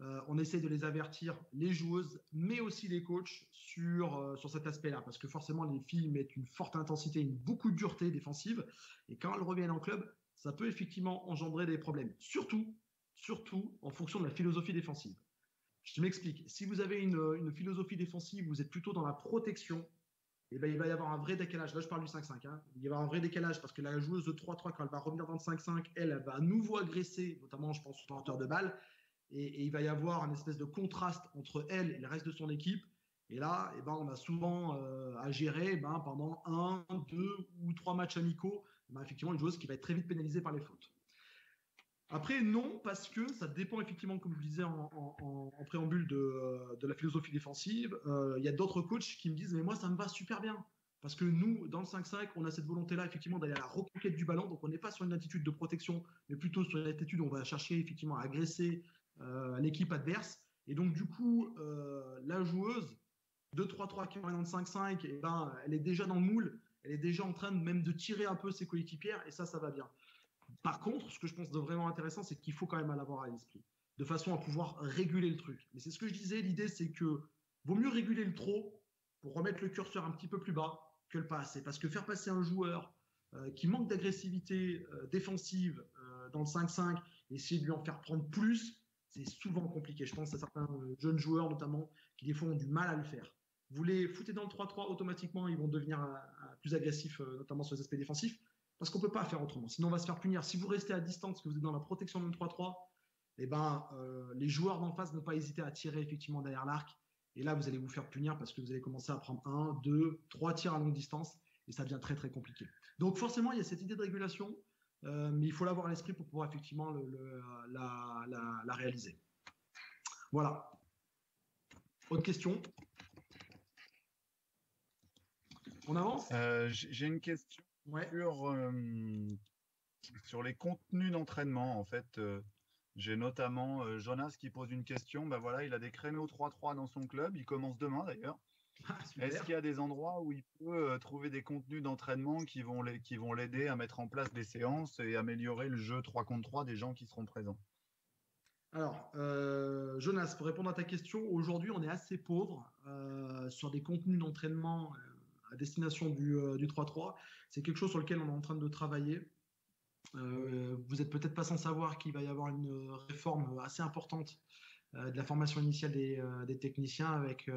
Speaker 1: On essaie de les avertir, les joueuses, mais aussi les coachs, sur, sur cet aspect-là. Parce que forcément, les filles mettent une forte intensité, une beaucoup de dureté défensive. Et quand elles reviennent en club, ça peut effectivement engendrer des problèmes. Surtout, surtout en fonction de la philosophie défensive. Je m'explique. Si vous avez une, philosophie défensive, vous êtes plutôt dans la protection, eh ben, il va y avoir un vrai décalage. Là, je parle du 5-5. Hein. Il va y avoir un vrai décalage parce que la joueuse de 3-3, quand elle va revenir dans le 5-5, elle, va à nouveau agresser, notamment, je pense, son porteur de balle. Et, il va y avoir un espèce de contraste entre elle et le reste de son équipe. Et là, eh ben, on a souvent euh, à gérer eh ben, pendant un, deux ou trois matchs amicaux, eh ben, effectivement, une joueuse qui va être très vite pénalisée par les fautes. Après, non, parce que ça dépend effectivement, comme je vous disais en, préambule, de, la philosophie défensive. Euh, il y a d'autres coachs qui me disent, mais moi, ça me va super bien. Parce que nous, dans le 5-5, on a cette volonté-là, effectivement, d'aller à la reconquête du ballon. Donc, on n'est pas sur une attitude de protection, mais plutôt sur une attitude où on va chercher, effectivement, à agresser euh, l'équipe adverse. Et donc, du coup, euh, la joueuse de 3-3 qui est dans le 5-5, eh ben, elle est déjà dans le moule. Elle est déjà en train de, même de tirer un peu ses coéquipières. Et ça, ça va bien. Par contre, ce que je pense de vraiment intéressant, c'est qu'il faut quand même l'avoir à l'esprit, de façon à pouvoir réguler le truc. Mais c'est ce que je disais, l'idée c'est que vaut mieux réguler le trop pour remettre le curseur un petit peu plus bas que le pas assez. Parce que faire passer un joueur euh, qui manque d'agressivité euh, défensive euh, dans le 5-5 et essayer de lui en faire prendre plus, c'est souvent compliqué. Je pense à certains jeunes joueurs notamment qui des fois ont du mal à le faire. Vous les foutez dans le 3-3 automatiquement, ils vont devenir plus agressifs, notamment sur les aspects défensifs. Parce qu'on ne peut pas faire autrement. Sinon, on va se faire punir. Si vous restez à distance, que vous êtes dans la protection de 3-3, eh ben, euh, les joueurs d'en face ne vont pas hésiter à tirer effectivement derrière l'arc. Et là, vous allez vous faire punir parce que vous allez commencer à prendre un, deux, trois tirs à longue distance. Et ça devient très, très compliqué. Donc, forcément, il y a cette idée de régulation. Euh, mais il faut l'avoir à l'esprit pour pouvoir effectivement la, réaliser. Voilà. Autre question? On avance?
Speaker 2: Euh, J'ai une question sur, sur les contenus d'entraînement, en fait, j'ai notamment Jonas qui pose une question. Ben voilà, il a des créneaux 3-3 dans son club. Il commence demain d'ailleurs. Ah, Est-ce qu'il y a des endroits où il peut trouver des contenus d'entraînement qui vont l'aider à mettre en place des séances et améliorer le jeu 3 contre 3 des gens qui seront présents?
Speaker 1: Alors, Jonas, pour répondre à ta question, aujourd'hui, on est assez pauvre sur des contenus d'entraînement à destination du, 3-3. Euh, c'est quelque chose sur lequel on est en train de travailler. Euh, vous n'êtes peut-être pas sans savoir qu'il va y avoir une réforme assez importante euh, de la formation initiale des, techniciens avec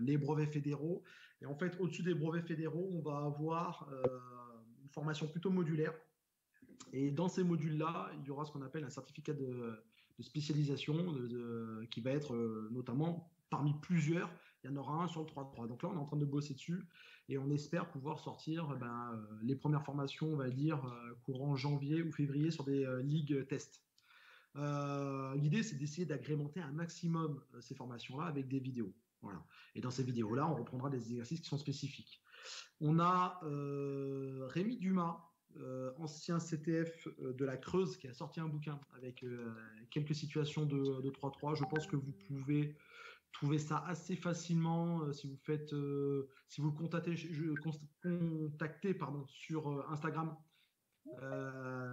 Speaker 1: les brevets fédéraux. Et en fait, au-dessus des brevets fédéraux, on va avoir une formation plutôt modulaire. Et dans ces modules-là, il y aura ce qu'on appelle un certificat de, spécialisation qui va être notamment parmi plusieurs. Il y en aura un sur le 3-3. Donc là, on est en train de bosser dessus et on espère pouvoir sortir ben, euh, les premières formations, on va dire, euh, courant janvier ou février sur des euh, ligues test. L'idée, c'est d'essayer d'agrémenter un maximum ces formations-là avec des vidéos. Voilà. Et dans ces vidéos-là, on reprendra des exercices qui sont spécifiques. On a Rémi Dumas, ancien CTF de la Creuse, qui a sorti un bouquin avec quelques situations de 3-3. Je pense que vous pouvez trouvez ça assez facilement euh, si vous faites, euh, si vous le contactez, contactez pardon, sur euh, Instagram.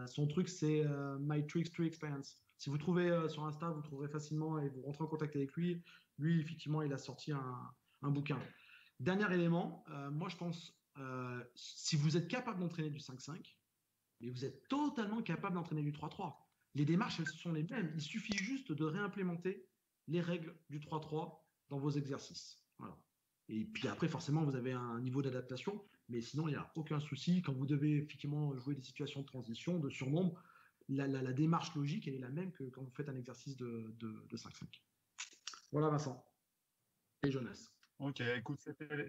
Speaker 1: son truc, c'est My Tricks to Experience. Si vous trouvez sur Insta, vous trouverez facilement et vous rentrez en contact avec lui. Lui, effectivement, il a sorti un, bouquin. Dernier élément, moi, je pense, si vous êtes capable d'entraîner du 5-5, mais vous êtes totalement capable d'entraîner du 3-3. Les démarches, elles sont les mêmes. Il suffit juste de réimplémenter les règles du 3-3 dans vos exercices. Et puis après, forcément, vous avez un niveau d'adaptation, mais sinon, il n'y a aucun souci. Quand vous devez effectivement jouer des situations de transition, de surnombre, la, démarche logique, elle est la même que quand vous faites un exercice de, 5-5. Voilà, Vincent. Et Jonas.
Speaker 2: Ok, écoute,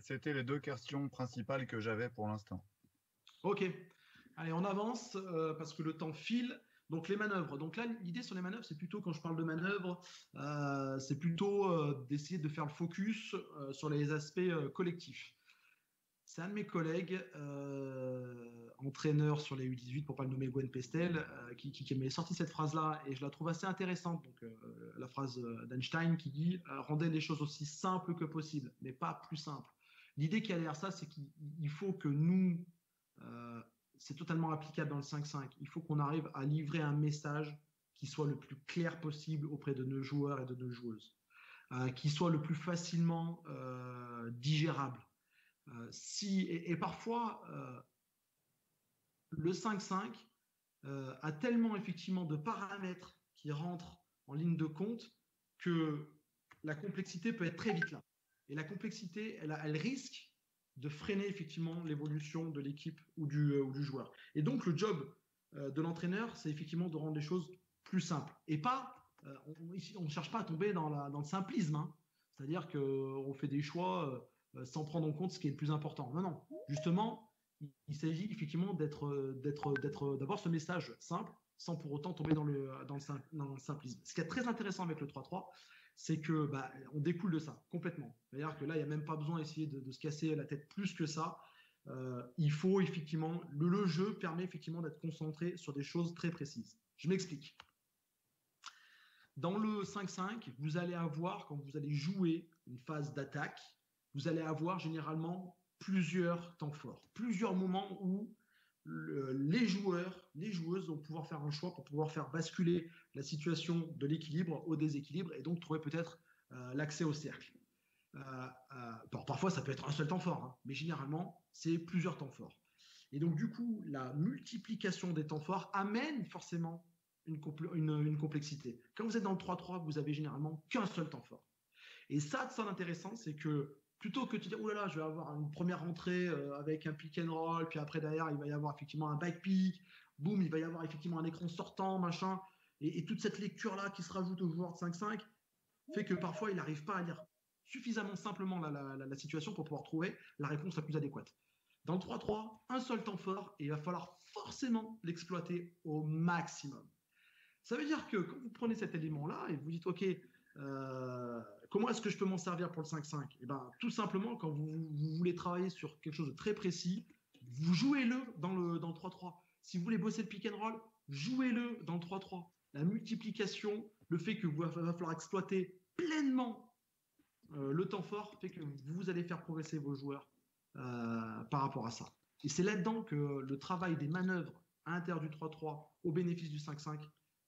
Speaker 2: c'était les deux questions principales que j'avais pour l'instant.
Speaker 1: Ok. Allez, on avance euh, parce que le temps file. Donc les manœuvres. Donc là, l'idée sur les manœuvres, c'est plutôt quand je parle de manœuvres, euh, c'est plutôt euh, d'essayer de faire le focus sur les aspects collectifs. C'est un de mes collègues, entraîneur sur les U18, pour pas le nommer Gwen Pestel, qui, qui, m'a sorti cette phrase-là et je la trouve assez intéressante. Donc la phrase d'Einstein qui dit rendez les choses aussi simples que possible, mais pas plus simples. L'idée qui a derrière ça, c'est qu'il faut que nous c'est totalement applicable dans le 5-5. Il faut qu'on arrive à livrer un message qui soit le plus clair possible auprès de nos joueurs et de nos joueuses, euh, qui soit le plus facilement euh, digérable. Euh, et, parfois, le 5-5 a tellement effectivement de paramètres qui rentrent en ligne de compte que la complexité peut être très vite là. Et la complexité, elle, risque de freiner effectivement l'évolution de l'équipe ou du, euh, ou du joueur. Et donc le job euh, de l'entraîneur, c'est effectivement de rendre les choses plus simples. Et pas, euh, on ne cherche pas à tomber dans le simplisme, hein. c'est-à-dire qu'on fait des choix sans prendre en compte ce qui est le plus important. Non, non, justement, il, s'agit effectivement d'être, d'être, d'être, d'avoir ce message simple sans pour autant tomber dans le, dans le, simplisme. Ce qui est très intéressant avec le 3-3, c'est que bah, on découle de ça complètement. C'est-à-dire que là, il n'y a même pas besoin d'essayer de, se casser la tête plus que ça. Euh, il faut effectivement, le, jeu permet effectivement d'être concentré sur des choses très précises. Je m'explique. Dans le 5-5, vous allez avoir, quand vous allez jouer une phase d'attaque, vous allez avoir généralement plusieurs temps forts, plusieurs moments où les joueurs, les joueuses vont pouvoir faire un choix pour pouvoir faire basculer la situation de l'équilibre au déséquilibre et donc trouver peut-être euh, l'accès au cercle. Euh, euh, parfois, ça peut être un seul temps fort, hein, mais généralement, c'est plusieurs temps forts. Et donc, du coup, la multiplication des temps forts amène forcément une, complexité. Quand vous êtes dans le 3-3, vous avez généralement qu'un seul temps fort. Et ça, ça intéressant, c'est que plutôt que de dire, oh là là, je vais avoir une première entrée euh, avec un pick and roll, puis après derrière, il va y avoir effectivement un back pick, boum, il va y avoir effectivement un écran sortant, machin, et, toute cette lecture-là qui se rajoute au joueur de 5-5 fait que parfois il n'arrive pas à lire suffisamment simplement la, situation pour pouvoir trouver la réponse la plus adéquate. Dans le 3-3, un seul temps fort, et il va falloir forcément l'exploiter au maximum. Ça veut dire que quand vous prenez cet élément-là et vous dites, OK, euh, comment est-ce que je peux m'en servir pour le 5-5 Eh ben, tout simplement, quand vous, voulez travailler sur quelque chose de très précis, vous jouez-le dans le, dans 3-3. Si vous voulez bosser le pick and roll, jouez-le dans le 3-3. La multiplication, le fait que vous va falloir exploiter pleinement euh, le temps fort, fait que vous allez faire progresser vos joueurs euh, par rapport à ça. Et c'est là-dedans que le travail des manœuvres à l'intérieur du 3-3 au bénéfice du 5-5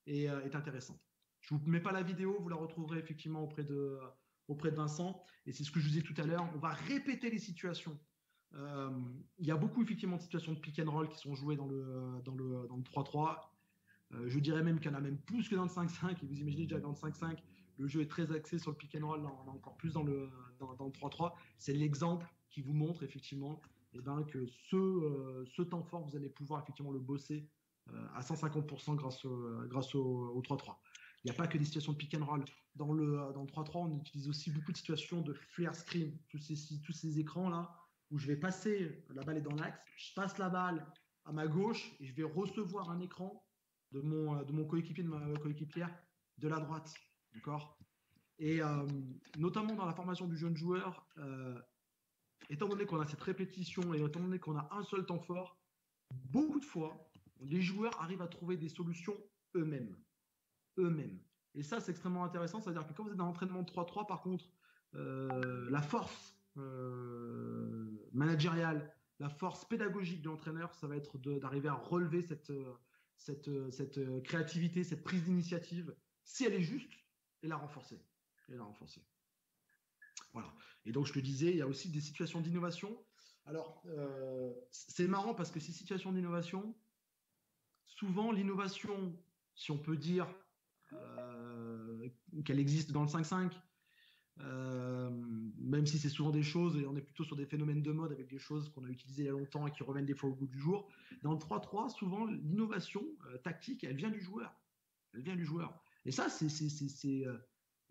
Speaker 1: est, est intéressant. Je vous mets pas la vidéo, vous la retrouverez effectivement auprès de, auprès de Vincent. Et c'est ce que je vous disais tout à l'heure, on va répéter les situations. Euh, il y a beaucoup effectivement de situations de pick and roll qui sont jouées dans le, dans le, dans le 3-3. Euh, je dirais même qu'il y en a même plus que dans le 5-5. Et vous imaginez déjà dans le 5-5, le jeu est très axé sur le pick and roll, on a encore plus dans le, dans, le 3-3. C'est l'exemple qui vous montre effectivement et eh ben, que ce, euh, ce temps fort, vous allez pouvoir effectivement le bosser à 150% grâce, grâce au 3-3. Il n'y a pas que des situations de pick and roll. Dans le, dans le 3-3, on utilise aussi beaucoup de situations de flare screen, tous ces, tous ces écrans-là, où je vais passer, la balle est dans l'axe, je passe la balle à ma gauche et je vais recevoir un écran de mon, de mon coéquipier, de ma coéquipière, de la droite. D'accord? Et euh, notamment dans la formation du jeune joueur, euh, étant donné qu'on a cette répétition et étant donné qu'on a un seul temps fort, beaucoup de fois, les joueurs arrivent à trouver des solutions eux-mêmes eux-mêmes. Et ça, c'est extrêmement intéressant. C'est-à-dire que quand vous êtes dans l'entraînement 3-3, par contre, euh, la force euh, managériale, la force pédagogique de l'entraîneur, ça va être d'arriver à relever cette, cette, cette créativité, cette prise d'initiative, si elle est juste, et la renforcer. Et la renforcer. Voilà. Et donc, je te disais, il y a aussi des situations d'innovation. Alors, euh, c'est marrant parce que ces situations d'innovation, souvent, l'innovation si on peut dire qu'elle existe dans le 5-5. même si c'est souvent des choses, et on est plutôt sur des phénomènes de mode avec des choses qu'on a utilisées il y a longtemps et qui reviennent des fois au bout du jour. Dans le 3-3, souvent, l'innovation tactique, elle vient du joueur. Elle vient du joueur. Et ça, c'est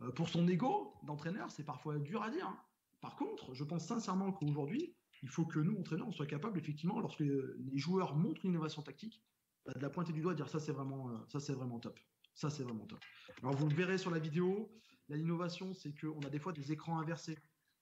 Speaker 1: euh, pour son ego d'entraîneur, c'est parfois dur à dire. Hein. Par contre, je pense sincèrement qu'aujourd'hui, il faut que nous, entraîneurs, on soit capables, effectivement, lorsque les joueurs montrent une innovation tactique, bah, de la pointer du doigt et dire ça, c'est vraiment, euh, ça, c'est vraiment top. Ça, c'est vraiment top. Alors, vous le verrez sur la vidéo, l'innovation, c'est qu'on a des fois des écrans inversés,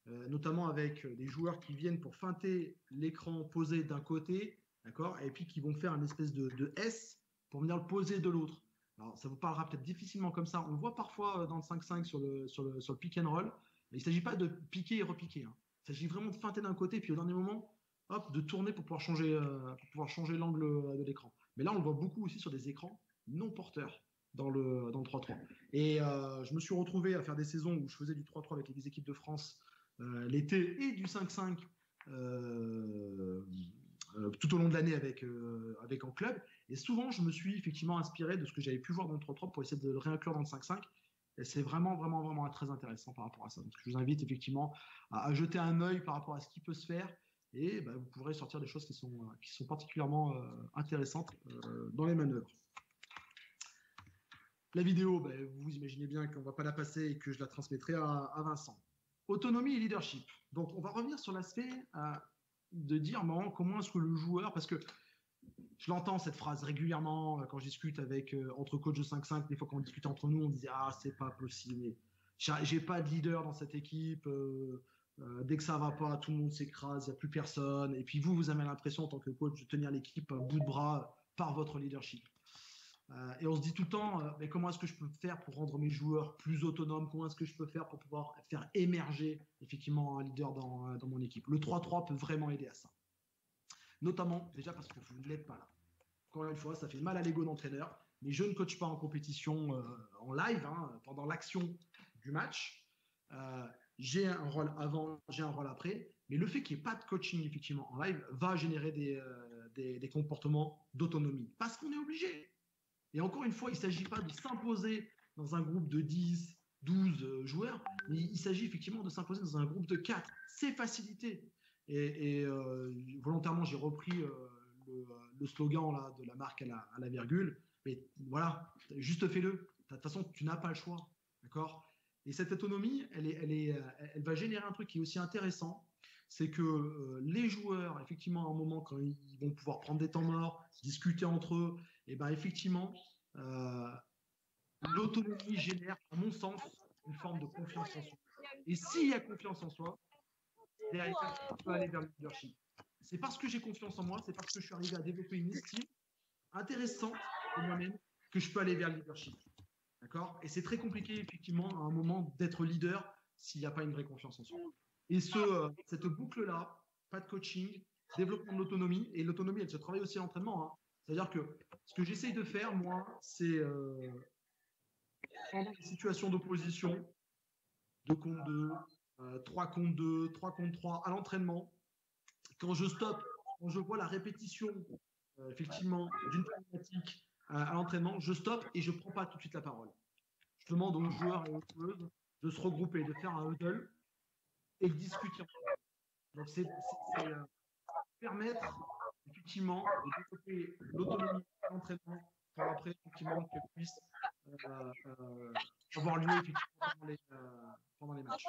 Speaker 1: euh, notamment avec des joueurs qui viennent pour feinter l'écran posé d'un côté, d'accord, et puis qui vont faire une espèce de, S pour venir le poser de l'autre. Alors, ça vous parlera peut-être difficilement comme ça. On le voit parfois euh, dans le 5-5 sur le, sur, le, pick and roll. Mais il ne s'agit pas de piquer et repiquer. Hein. Il s'agit vraiment de feinter d'un côté, puis au dernier moment, hop, de tourner pour pouvoir changer, euh, pour pouvoir changer l'angle euh, de l'écran. Mais là, on le voit beaucoup aussi sur des écrans non porteurs dans le, dans le 3-3. Et je me suis retrouvé à faire des saisons où je faisais du 3-3 avec les équipes de France l'été et du 5-5 tout au long de l'année avec, avec en club. Et souvent, je me suis effectivement inspiré de ce que j'avais pu voir dans le 3-3 pour essayer de le réinclure dans le 5-5. Et c'est vraiment, vraiment, vraiment très intéressant par rapport à ça. Donc, je vous invite effectivement à, jeter un œil par rapport à ce qui peut se faire. Et bah, vous pourrez sortir des choses qui sont, qui sont particulièrement euh, intéressantes euh, dans les manœuvres. La vidéo, bah, vous imaginez bien qu'on ne va pas la passer et que je la transmettrai à, Vincent. Autonomie et leadership. Donc, on va revenir sur l'aspect euh, de dire comment est-ce que le joueur, parce que je l'entends cette phrase régulièrement euh, quand je discute avec euh, entre coachs de 5-5. Des fois, quand on discute entre nous, on disait Ah, c'est pas possible. J'ai pas de leader dans cette équipe. Dès que ça va pas, tout le monde s'écrase, il n'y a plus personne. Et puis vous, vous avez l'impression en tant que coach de tenir l'équipe à bout de bras par votre leadership. Et on se dit tout le temps, mais comment est-ce que je peux faire pour rendre mes joueurs plus autonomes? Comment est-ce que je peux faire pour pouvoir faire émerger effectivement un leader dans, dans mon équipe? Le 3-3 peut vraiment aider à ça notamment déjà parce que vous ne l'êtes pas là. Encore une fois, ça fait mal à l'ego d'entraîneur, mais je ne coach pas en compétition euh, en live, hein, pendant l'action du match. Euh, j'ai un rôle avant, j'ai un rôle après, mais le fait qu'il n'y ait pas de coaching effectivement en live va générer euh, des, des comportements d'autonomie, parce qu'on est obligé. Et encore une fois, il ne s'agit pas de s'imposer dans un groupe de 10, 12 joueurs, mais il s'agit effectivement de s'imposer dans un groupe de 4. C'est facilité. Et, euh, volontairement, j'ai repris euh, le, slogan de la marque à la, virgule. Mais voilà, juste fais-le. De toute façon, tu n'as pas le choix. D'accord? Et cette autonomie, elle, va générer un truc qui est aussi intéressant. C'est que euh, les joueurs, effectivement, à un moment, quand ils vont pouvoir prendre des temps morts, discuter entre eux, et ben effectivement, l'autonomie génère, à mon sens, une forme de confiance en soi. Et s'il y a confiance en soi, derrière, je peux aller vers le leadership. C'est parce que j'ai confiance en moi, c'est parce que je suis arrivé à développer une estime intéressante de moi-même que je peux aller vers le leadership. D'accord? Et c'est très compliqué, effectivement, à un moment, d'être leader s'il n'y a pas une vraie confiance en soi. Et ce, euh, cette boucle-là, pas de coaching, développement de l'autonomie, et l'autonomie, elle se travaille aussi à l'entraînement. Hein. C'est-à-dire que ce que j'essaye de faire, moi, c'est euh, prendre des situations d'opposition, de compte 2, 3 contre 2, 3 contre 3 à l'entraînement. Quand je stoppe, quand je vois la répétition euh, effectivement d'une problématique euh, à l'entraînement, je stoppe et je ne prends pas tout de suite la parole. Je demande aux joueurs et aux joueuses de se regrouper, de faire un huddle et de discuter. Donc c'est euh, permettre effectivement développer l'autonomie l'entraînement pour après effectivement qu'elle puisse avoir lieu effectivement pendant les, les matchs.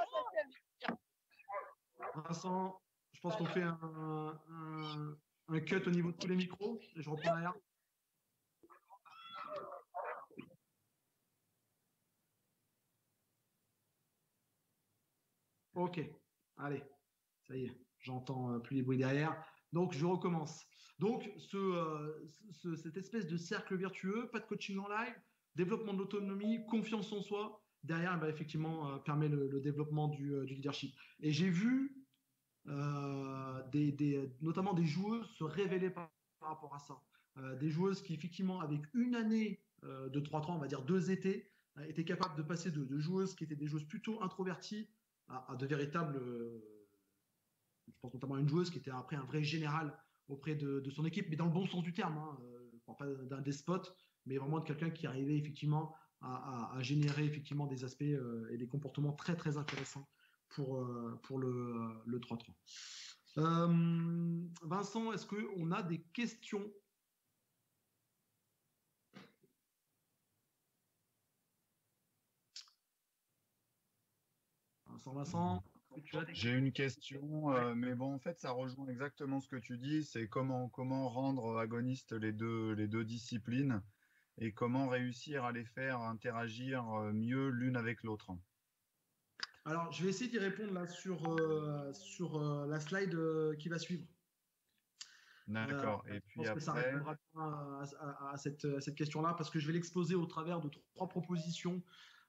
Speaker 1: Vincent, je pense qu'on fait un, un, cut au niveau de tous les micros. Je reprends l'air. Ok, allez, ça y est, j'entends euh, plus les bruits derrière. Donc, je recommence. Donc, euh, cette espèce de cercle vertueux, pas de coaching en live, développement de l'autonomie, confiance en soi, derrière, bah, effectivement, euh, permet le, développement euh, du, leadership. Et j'ai vu notamment des joueuses se révéler par, rapport à ça. des joueuses qui, effectivement, avec une année de 3-3, on va dire deux étés, étaient capables de passer de, joueuses qui étaient des joueuses plutôt introverties à, de véritables. je pense notamment à une joueuse qui était après un vrai général auprès de, son équipe, mais dans le bon sens du terme. Hein, parle pas d'un despote, mais vraiment de quelqu'un qui arrivait effectivement à, générer effectivement des aspects et des comportements très très intéressants pour, pour le 3-3. Vincent, est-ce qu'on a des questions? Vincent,
Speaker 2: J'ai une question, euh, mais bon, en fait, ça rejoint exactement ce que tu dis. C'est comment, comment rendre agonistes les deux, les deux disciplines et comment réussir à les faire interagir euh, mieux l'une avec l'autre.
Speaker 1: Alors, je vais essayer d'y répondre là sur, euh, sur la slide qui va suivre.
Speaker 2: D'accord. et puis après... ça répondra
Speaker 1: à, cette, cette question-là parce que je vais l'exposer au travers de trois propositions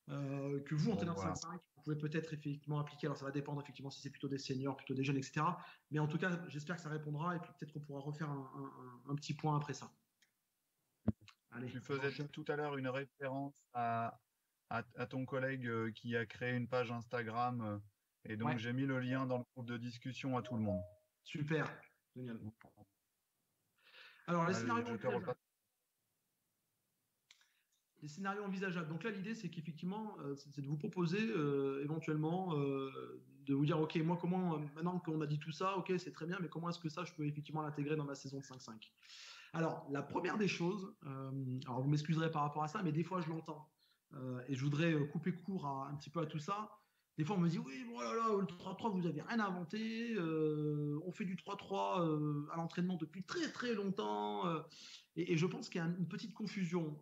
Speaker 1: euh, que vous, en tenant 5-5, vous pouvez peut-être effectivement appliquer. Alors, ça va dépendre effectivement si c'est plutôt des seniors, plutôt des jeunes, etc. Mais en tout cas, j'espère que ça répondra et puis peut-être qu'on pourra refaire un, petit point après ça.
Speaker 2: Allez, tu faisais tout à l'heure une référence à, à, ton collègue euh, qui a créé une page Instagram euh, et donc j'ai mis le lien dans le groupe de discussion à tout le monde.
Speaker 1: Super, génial. Alors, les scénarios les scénarios envisageables. Donc là, l'idée, c'est qu'effectivement, euh, c'est de vous proposer euh, éventuellement euh, de vous dire, OK, moi, comment, maintenant qu'on a dit tout ça, OK, c'est très bien, mais comment est-ce que ça, je peux effectivement l'intégrer dans ma saison de 5-5 Alors, la première des choses, alors vous m'excuserez par rapport à ça, mais des fois, je l'entends. et je voudrais couper court un petit peu à tout ça. Des fois, on me dit, oui, voilà, là, le 3-3, vous n'avez rien inventé. on fait du 3-3 à l'entraînement depuis très, très longtemps. Et, je pense qu'il y a une petite confusion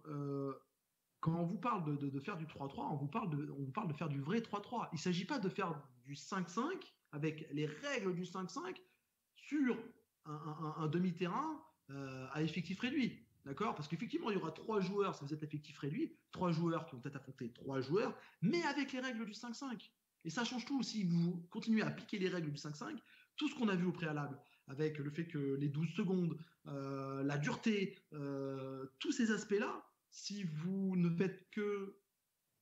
Speaker 1: quand on vous parle de, faire du 3-3, on vous parle de, on parle de faire du vrai 3-3. Il ne s'agit pas de faire du 5-5 avec les règles du 5-5 sur un, demi-terrain euh, à effectif réduit. D'accord? Parce qu'effectivement, il y aura trois joueurs, si vous êtes effectif réduit, trois joueurs qui vont peut-être affronter trois joueurs, mais avec les règles du 5-5. Et ça change tout si vous continuez à appliquer les règles du 5-5, tout ce qu'on a vu au préalable, avec le fait que les 12 secondes, euh, la dureté, euh, tous ces aspects-là, si vous ne faites que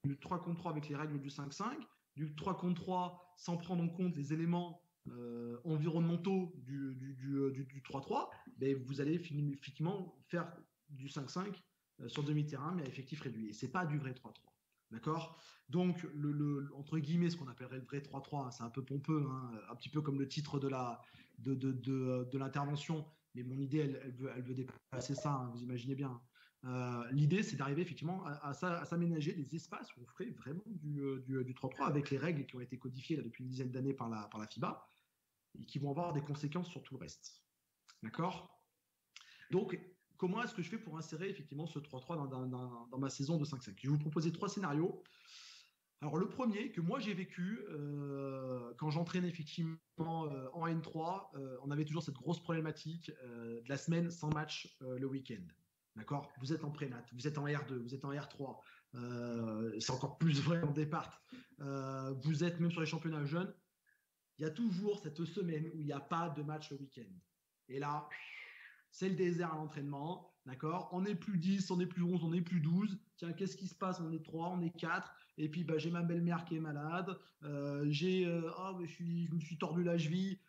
Speaker 1: du 3 contre 3 avec les règles du 5-5, du 3 contre 3 sans prendre en compte les éléments euh, environnementaux du, 3-3, euh, ben vous allez effectivement faire du 5-5 euh, sur demi-terrain, mais à effectif réduit. Et c'est pas du vrai 3-3. D'accord? Donc, le, entre guillemets, ce qu'on appellerait le vrai 3-3, hein, c'est un peu pompeux, hein, un petit peu comme le titre de la de, de, l'intervention, mais mon idée, elle, veut, elle veut dépasser ça, hein, vous imaginez bien. Euh, l'idée, c'est d'arriver effectivement à, s'aménager des espaces où on ferait vraiment du, 3-3 euh, avec les règles qui ont été codifiées depuis une dizaine d'années par la, FIBA et qui vont avoir des conséquences sur tout le reste. D'accord? Donc, comment est-ce que je fais pour insérer effectivement ce 3-3 dans, ma saison de 5-5 Je vais vous proposer trois scénarios. Alors, le premier que moi j'ai vécu euh, quand j'entraînais effectivement en N3, on avait toujours cette grosse problématique de la semaine sans match le week-end. D'accord? Vous êtes en prénat, vous êtes en R2, vous êtes en R3. Euh, c'est encore plus vrai en départ. Euh, vous êtes même sur les championnats jeunes. Il y a toujours cette semaine où il n'y a pas de match le week-end. Et là, c'est le désert à l'entraînement. D'accord? On n'est plus 10, on n'est plus 11, on n'est plus 12. Tiens, qu'est-ce qui se passe? On est 3, on est 4. Et puis, bah, j'ai ma belle-mère qui est malade. Euh, j'ai, oh, je, suis, je me suis tordu la cheville.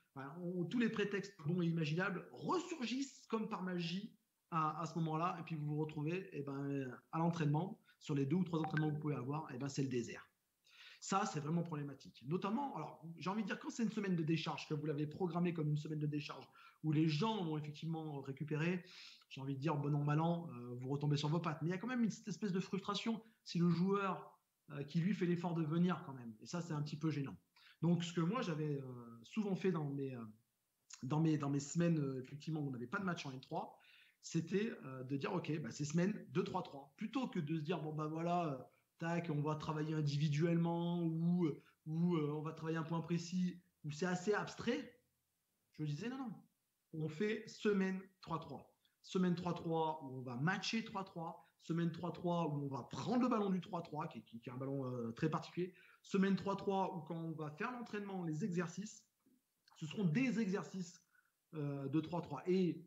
Speaker 1: tous les prétextes bons et imaginables ressurgissent comme par magie à, ce moment-là, et puis vous vous retrouvez eh ben, à l'entraînement, sur les deux ou trois entraînements que vous pouvez avoir, et eh ben, c'est le désert. Ça, c'est vraiment problématique. Notamment, alors j'ai envie de dire, quand c'est une semaine de décharge, que vous l'avez programmé comme une semaine de décharge, où les gens vont effectivement récupérer, j'ai envie de dire, bon an, mal an, euh, vous retombez sur vos pattes. Mais il y a quand même une espèce de frustration si le joueur euh, qui lui fait l'effort de venir quand même. Et ça, c'est un petit peu gênant. Donc, ce que moi, j'avais euh, souvent fait dans mes, dans mes, dans mes semaines, effectivement, où on n'avait pas de match en N3, c'était euh, de dire, OK, bah, ces semaines 2-3-3. Plutôt que de se dire, bon, bah voilà, euh, tac, on va travailler individuellement ou, ou euh, on va travailler un point précis, où c'est assez abstrait, je disais, non, non, on fait semaine 3-3. Semaine 3-3 où on va matcher 3-3. Semaine 3-3 où on va prendre le ballon du 3-3, qui, qui, est un ballon très particulier. Semaine 3-3 où quand on va faire l'entraînement, les exercices, ce seront des exercices de 3-3. Et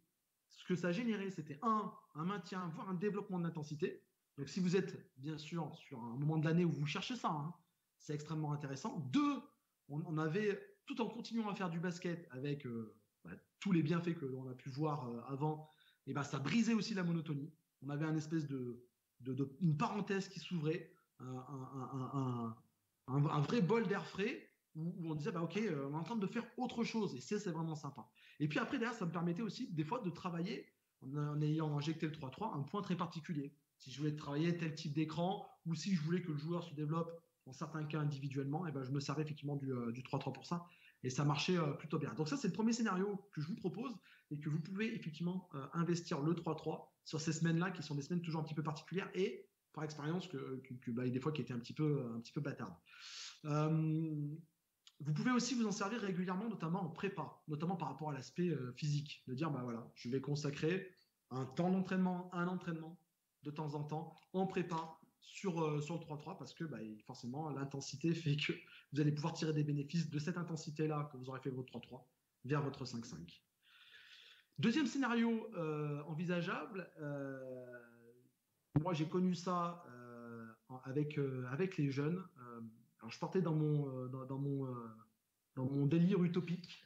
Speaker 1: ce que ça a généré, c'était un, un maintien, voire un développement de l'intensité. Donc, si vous êtes bien sûr sur un moment de l'année où vous cherchez ça, hein, c'est extrêmement intéressant. Deux, on, avait, tout en continuant à faire du basket avec euh, bah, tous les bienfaits que l'on a pu voir euh, avant, et ben ça brisait aussi la monotonie. on avait un espèce de, de, une parenthèse qui s'ouvrait, un, un, vrai bol d'air frais où, on disait bah ok, euh, on est en train de faire autre chose et c'est vraiment sympa. Et puis après derrière, ça me permettait aussi des fois de travailler en, ayant injecté le 3-3 un point très particulier. Si je voulais travailler tel type d'écran ou si je voulais que le joueur se développe dans certains cas individuellement, eh ben je me servais effectivement du, 3-3 euh, pour ça et ça marchait euh, plutôt bien. Donc ça c'est le premier scénario que je vous propose et que vous pouvez effectivement investir le 3-3 sur ces semaines-là qui sont des semaines toujours un petit peu particulières et par expérience que, que, bah, des fois qui étaient un petit peu un petit peu bâtardes. Vous pouvez aussi vous en servir régulièrement, notamment en prépa, notamment par rapport à l'aspect euh, physique, de dire bah voilà, je vais consacrer un temps d'entraînement, un entraînement de temps en temps en prépa sur, euh, sur le 3-3 parce que bah, forcément l'intensité fait que vous allez pouvoir tirer des bénéfices de cette intensité-là que vous aurez fait votre 3-3 vers votre 5-5. Deuxième scénario euh, envisageable, moi j'ai connu ça avec, avec les jeunes je partais dans mon, euh, euh, dans mon délire utopique.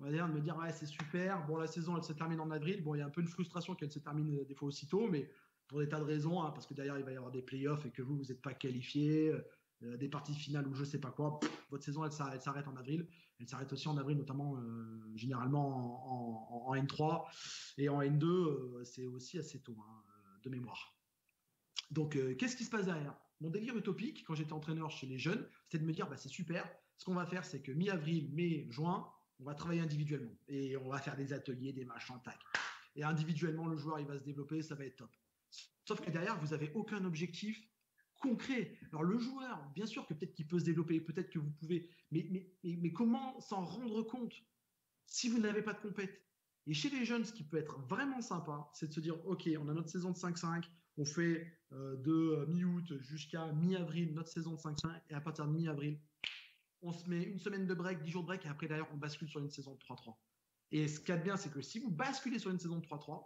Speaker 1: On va dire, de me dire, c'est super. Bon, la saison, elle se termine en avril. Bon, il y a un peu de frustration qu'elle se termine euh, des fois aussitôt, mais pour des tas de raisons, hein, parce que derrière, il va y avoir des playoffs et que vous, vous n'êtes pas qualifié, des parties finales ou je sais pas quoi. votre saison, elle, s'arrête en avril. Elle s'arrête aussi en avril, notamment généralement en, N3. Et en N2, c'est aussi assez tôt, hein, de mémoire. Donc, qu'est-ce qui se passe derrière? Mon délire utopique, quand j'étais entraîneur chez les jeunes, c'était de me dire, bah, c'est super, ce qu'on va faire, c'est que mi-avril, mai, juin, on va travailler individuellement. Et on va faire des ateliers, des machins, tac. Et individuellement, le joueur, il va se développer, ça va être top. Sauf que derrière, vous n'avez aucun objectif concret. Alors le joueur, bien sûr que peut-être qu'il peut se développer, peut-être que vous pouvez, mais, mais, mais, comment s'en rendre compte si vous n'avez pas de compète? Et chez les jeunes, ce qui peut être vraiment sympa, c'est de se dire, OK, on a notre saison de 5-5, on fait euh, de euh, mi-août jusqu'à mi-avril notre saison de 5-5 et à partir de mi-avril, on se met une semaine de break, 10 jours de break et après d'ailleurs on bascule sur une saison de 3-3. Et ce qu'il y a de bien, c'est que si vous basculez sur une saison de 3-3,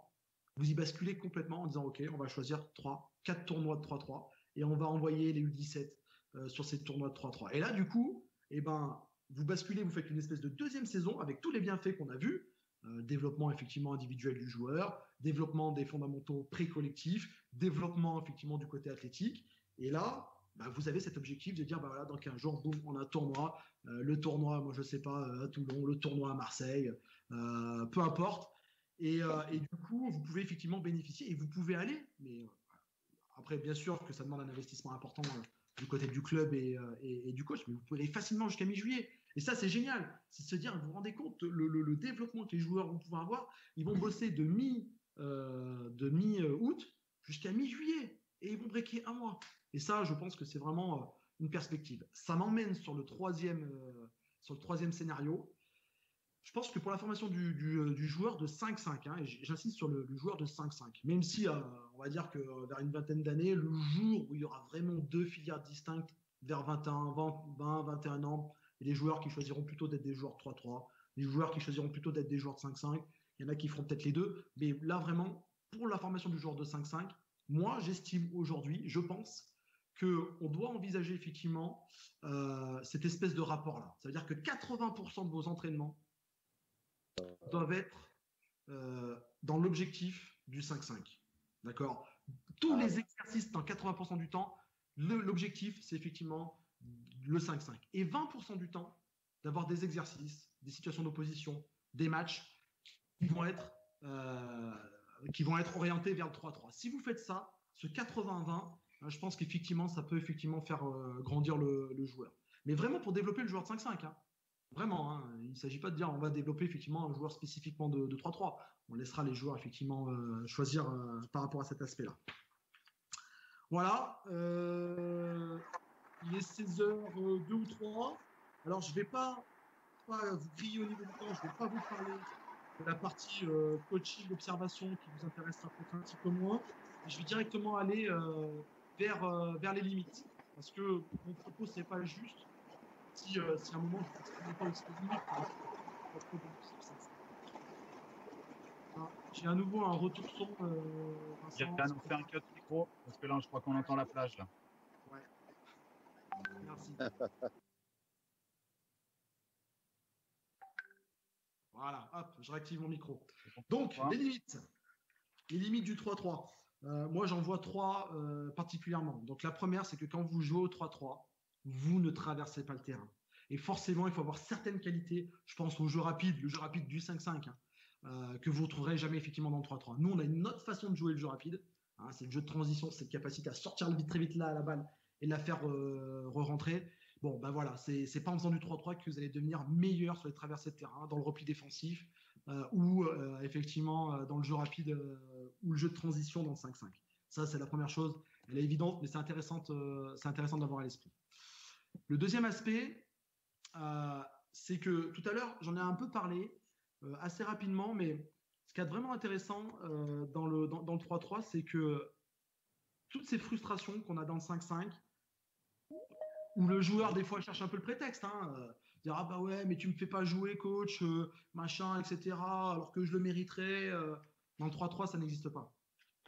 Speaker 1: vous y basculez complètement en disant OK, on va choisir 3, 4 tournois de 3-3 et on va envoyer les U17 euh, sur ces tournois de 3-3. Et là, du coup, eh ben, vous basculez, vous faites une espèce de deuxième saison avec tous les bienfaits qu'on a vus, développement effectivement individuel du joueur, développement des fondamentaux pré-collectifs, développement effectivement du côté athlétique. Et là, bah, vous avez cet objectif de dire, bah, voilà, dans 15 jours, boum, on a un tournoi. Euh, le tournoi, moi je sais pas, euh, à Toulon, le tournoi à Marseille, euh, peu importe. Et, du coup, vous pouvez effectivement bénéficier et vous pouvez aller. Mais après, bien sûr que ça demande un investissement important du côté du club et, du coach, mais vous pouvez aller facilement jusqu'à mi-juillet. Et ça, c'est génial. C'est de se dire, vous vous rendez compte, le, développement que les joueurs vont pouvoir avoir, ils vont bosser de mi euh, mi-août jusqu'à mi-juillet. Et ils vont breaker un mois. Et ça, je pense que c'est vraiment euh, une perspective. Ça m'emmène sur le troisième, euh, sur le troisième scénario. Je pense que pour la formation du, joueur de 5-5, hein, j'insiste sur le, joueur de 5-5, même si on va dire que vers une vingtaine d'années, le jour où il y aura vraiment deux filières distinctes, vers 21, 20, 21 ans, et les joueurs qui choisiront plutôt d'être des joueurs 3-3, les joueurs qui choisiront plutôt d'être des joueurs de 5-5, il y en a qui feront peut-être les deux, mais là vraiment, pour la formation du joueur de 5-5, moi j'estime aujourd'hui, je pense, qu'on doit envisager effectivement euh, cette espèce de rapport-là. Ça veut dire que 80% de vos entraînements doivent être euh, dans l'objectif du 5-5. D'accord? Tous ah les exercices dans 80% du temps, l'objectif, c'est effectivement le 5-5. Et 20% du temps, d'avoir des exercices, des situations d'opposition, des matchs qui vont être, euh, orientés vers le 3-3. Si vous faites ça, ce 80-20, euh, je pense qu'effectivement, ça peut effectivement faire euh, grandir le, joueur. Mais vraiment pour développer le joueur de 5-5. Hein. Vraiment, hein. il ne s'agit pas de dire on va développer effectivement un joueur spécifiquement de, 3-3. On laissera les joueurs effectivement choisir par rapport à cet aspect-là. Voilà. Il est 16h2 ou 3. Alors je ne vais pas, vous griller au niveau du temps, je ne vais pas vous parler la partie euh, coaching, observation qui vous intéressera peut-être un petit peu moins. je vais directement aller euh, vers, euh, vers les limites. Parce que mon propos, c'est pas juste si, si à un moment je ne pas aussi les limites. Ah, j'ai à nouveau un retour son.
Speaker 2: J'ai à nous faire un cut micro, parce que là, je crois qu'on entend la plage. Là.
Speaker 1: Merci. Voilà, hop, je réactive mon micro. Donc, les limites. Les limites du 3-3. moi, j'en vois trois particulièrement. Donc, la première, c'est que quand vous jouez au 3-3, vous ne traversez pas le terrain. Et forcément, il faut avoir certaines qualités. Je pense au jeu rapide, le jeu rapide du 5-5, hein, euh, que vous ne trouverez jamais effectivement dans le 3-3. Nous, on a une autre façon de jouer le jeu rapide. Hein, c'est le jeu de transition, cette capacité à sortir vite, très vite là à la balle et la faire euh, re-rentrer. Bon, ben voilà, c'est pas en faisant du 3-3 que vous allez devenir meilleur sur les traversées de terrain, dans le repli défensif, euh, ou effectivement dans le jeu rapide ou le jeu de transition dans le 5-5. Ça, c'est la première chose. Elle est évidente, mais c'est intéressant, intéressant d'avoir à l'esprit. Le deuxième aspect, euh, c'est que tout à l'heure, j'en ai un peu parlé euh, assez rapidement, mais ce qui est vraiment intéressant euh, dans le, dans, le 3-3, c'est que toutes ces frustrations qu'on a dans le 5-5, où le joueur, des fois, cherche un peu le prétexte, hein, dire Ah bah ouais, mais tu me fais pas jouer, coach, machin, etc., alors que je le mériterais. dans le 3-3, ça n'existe pas.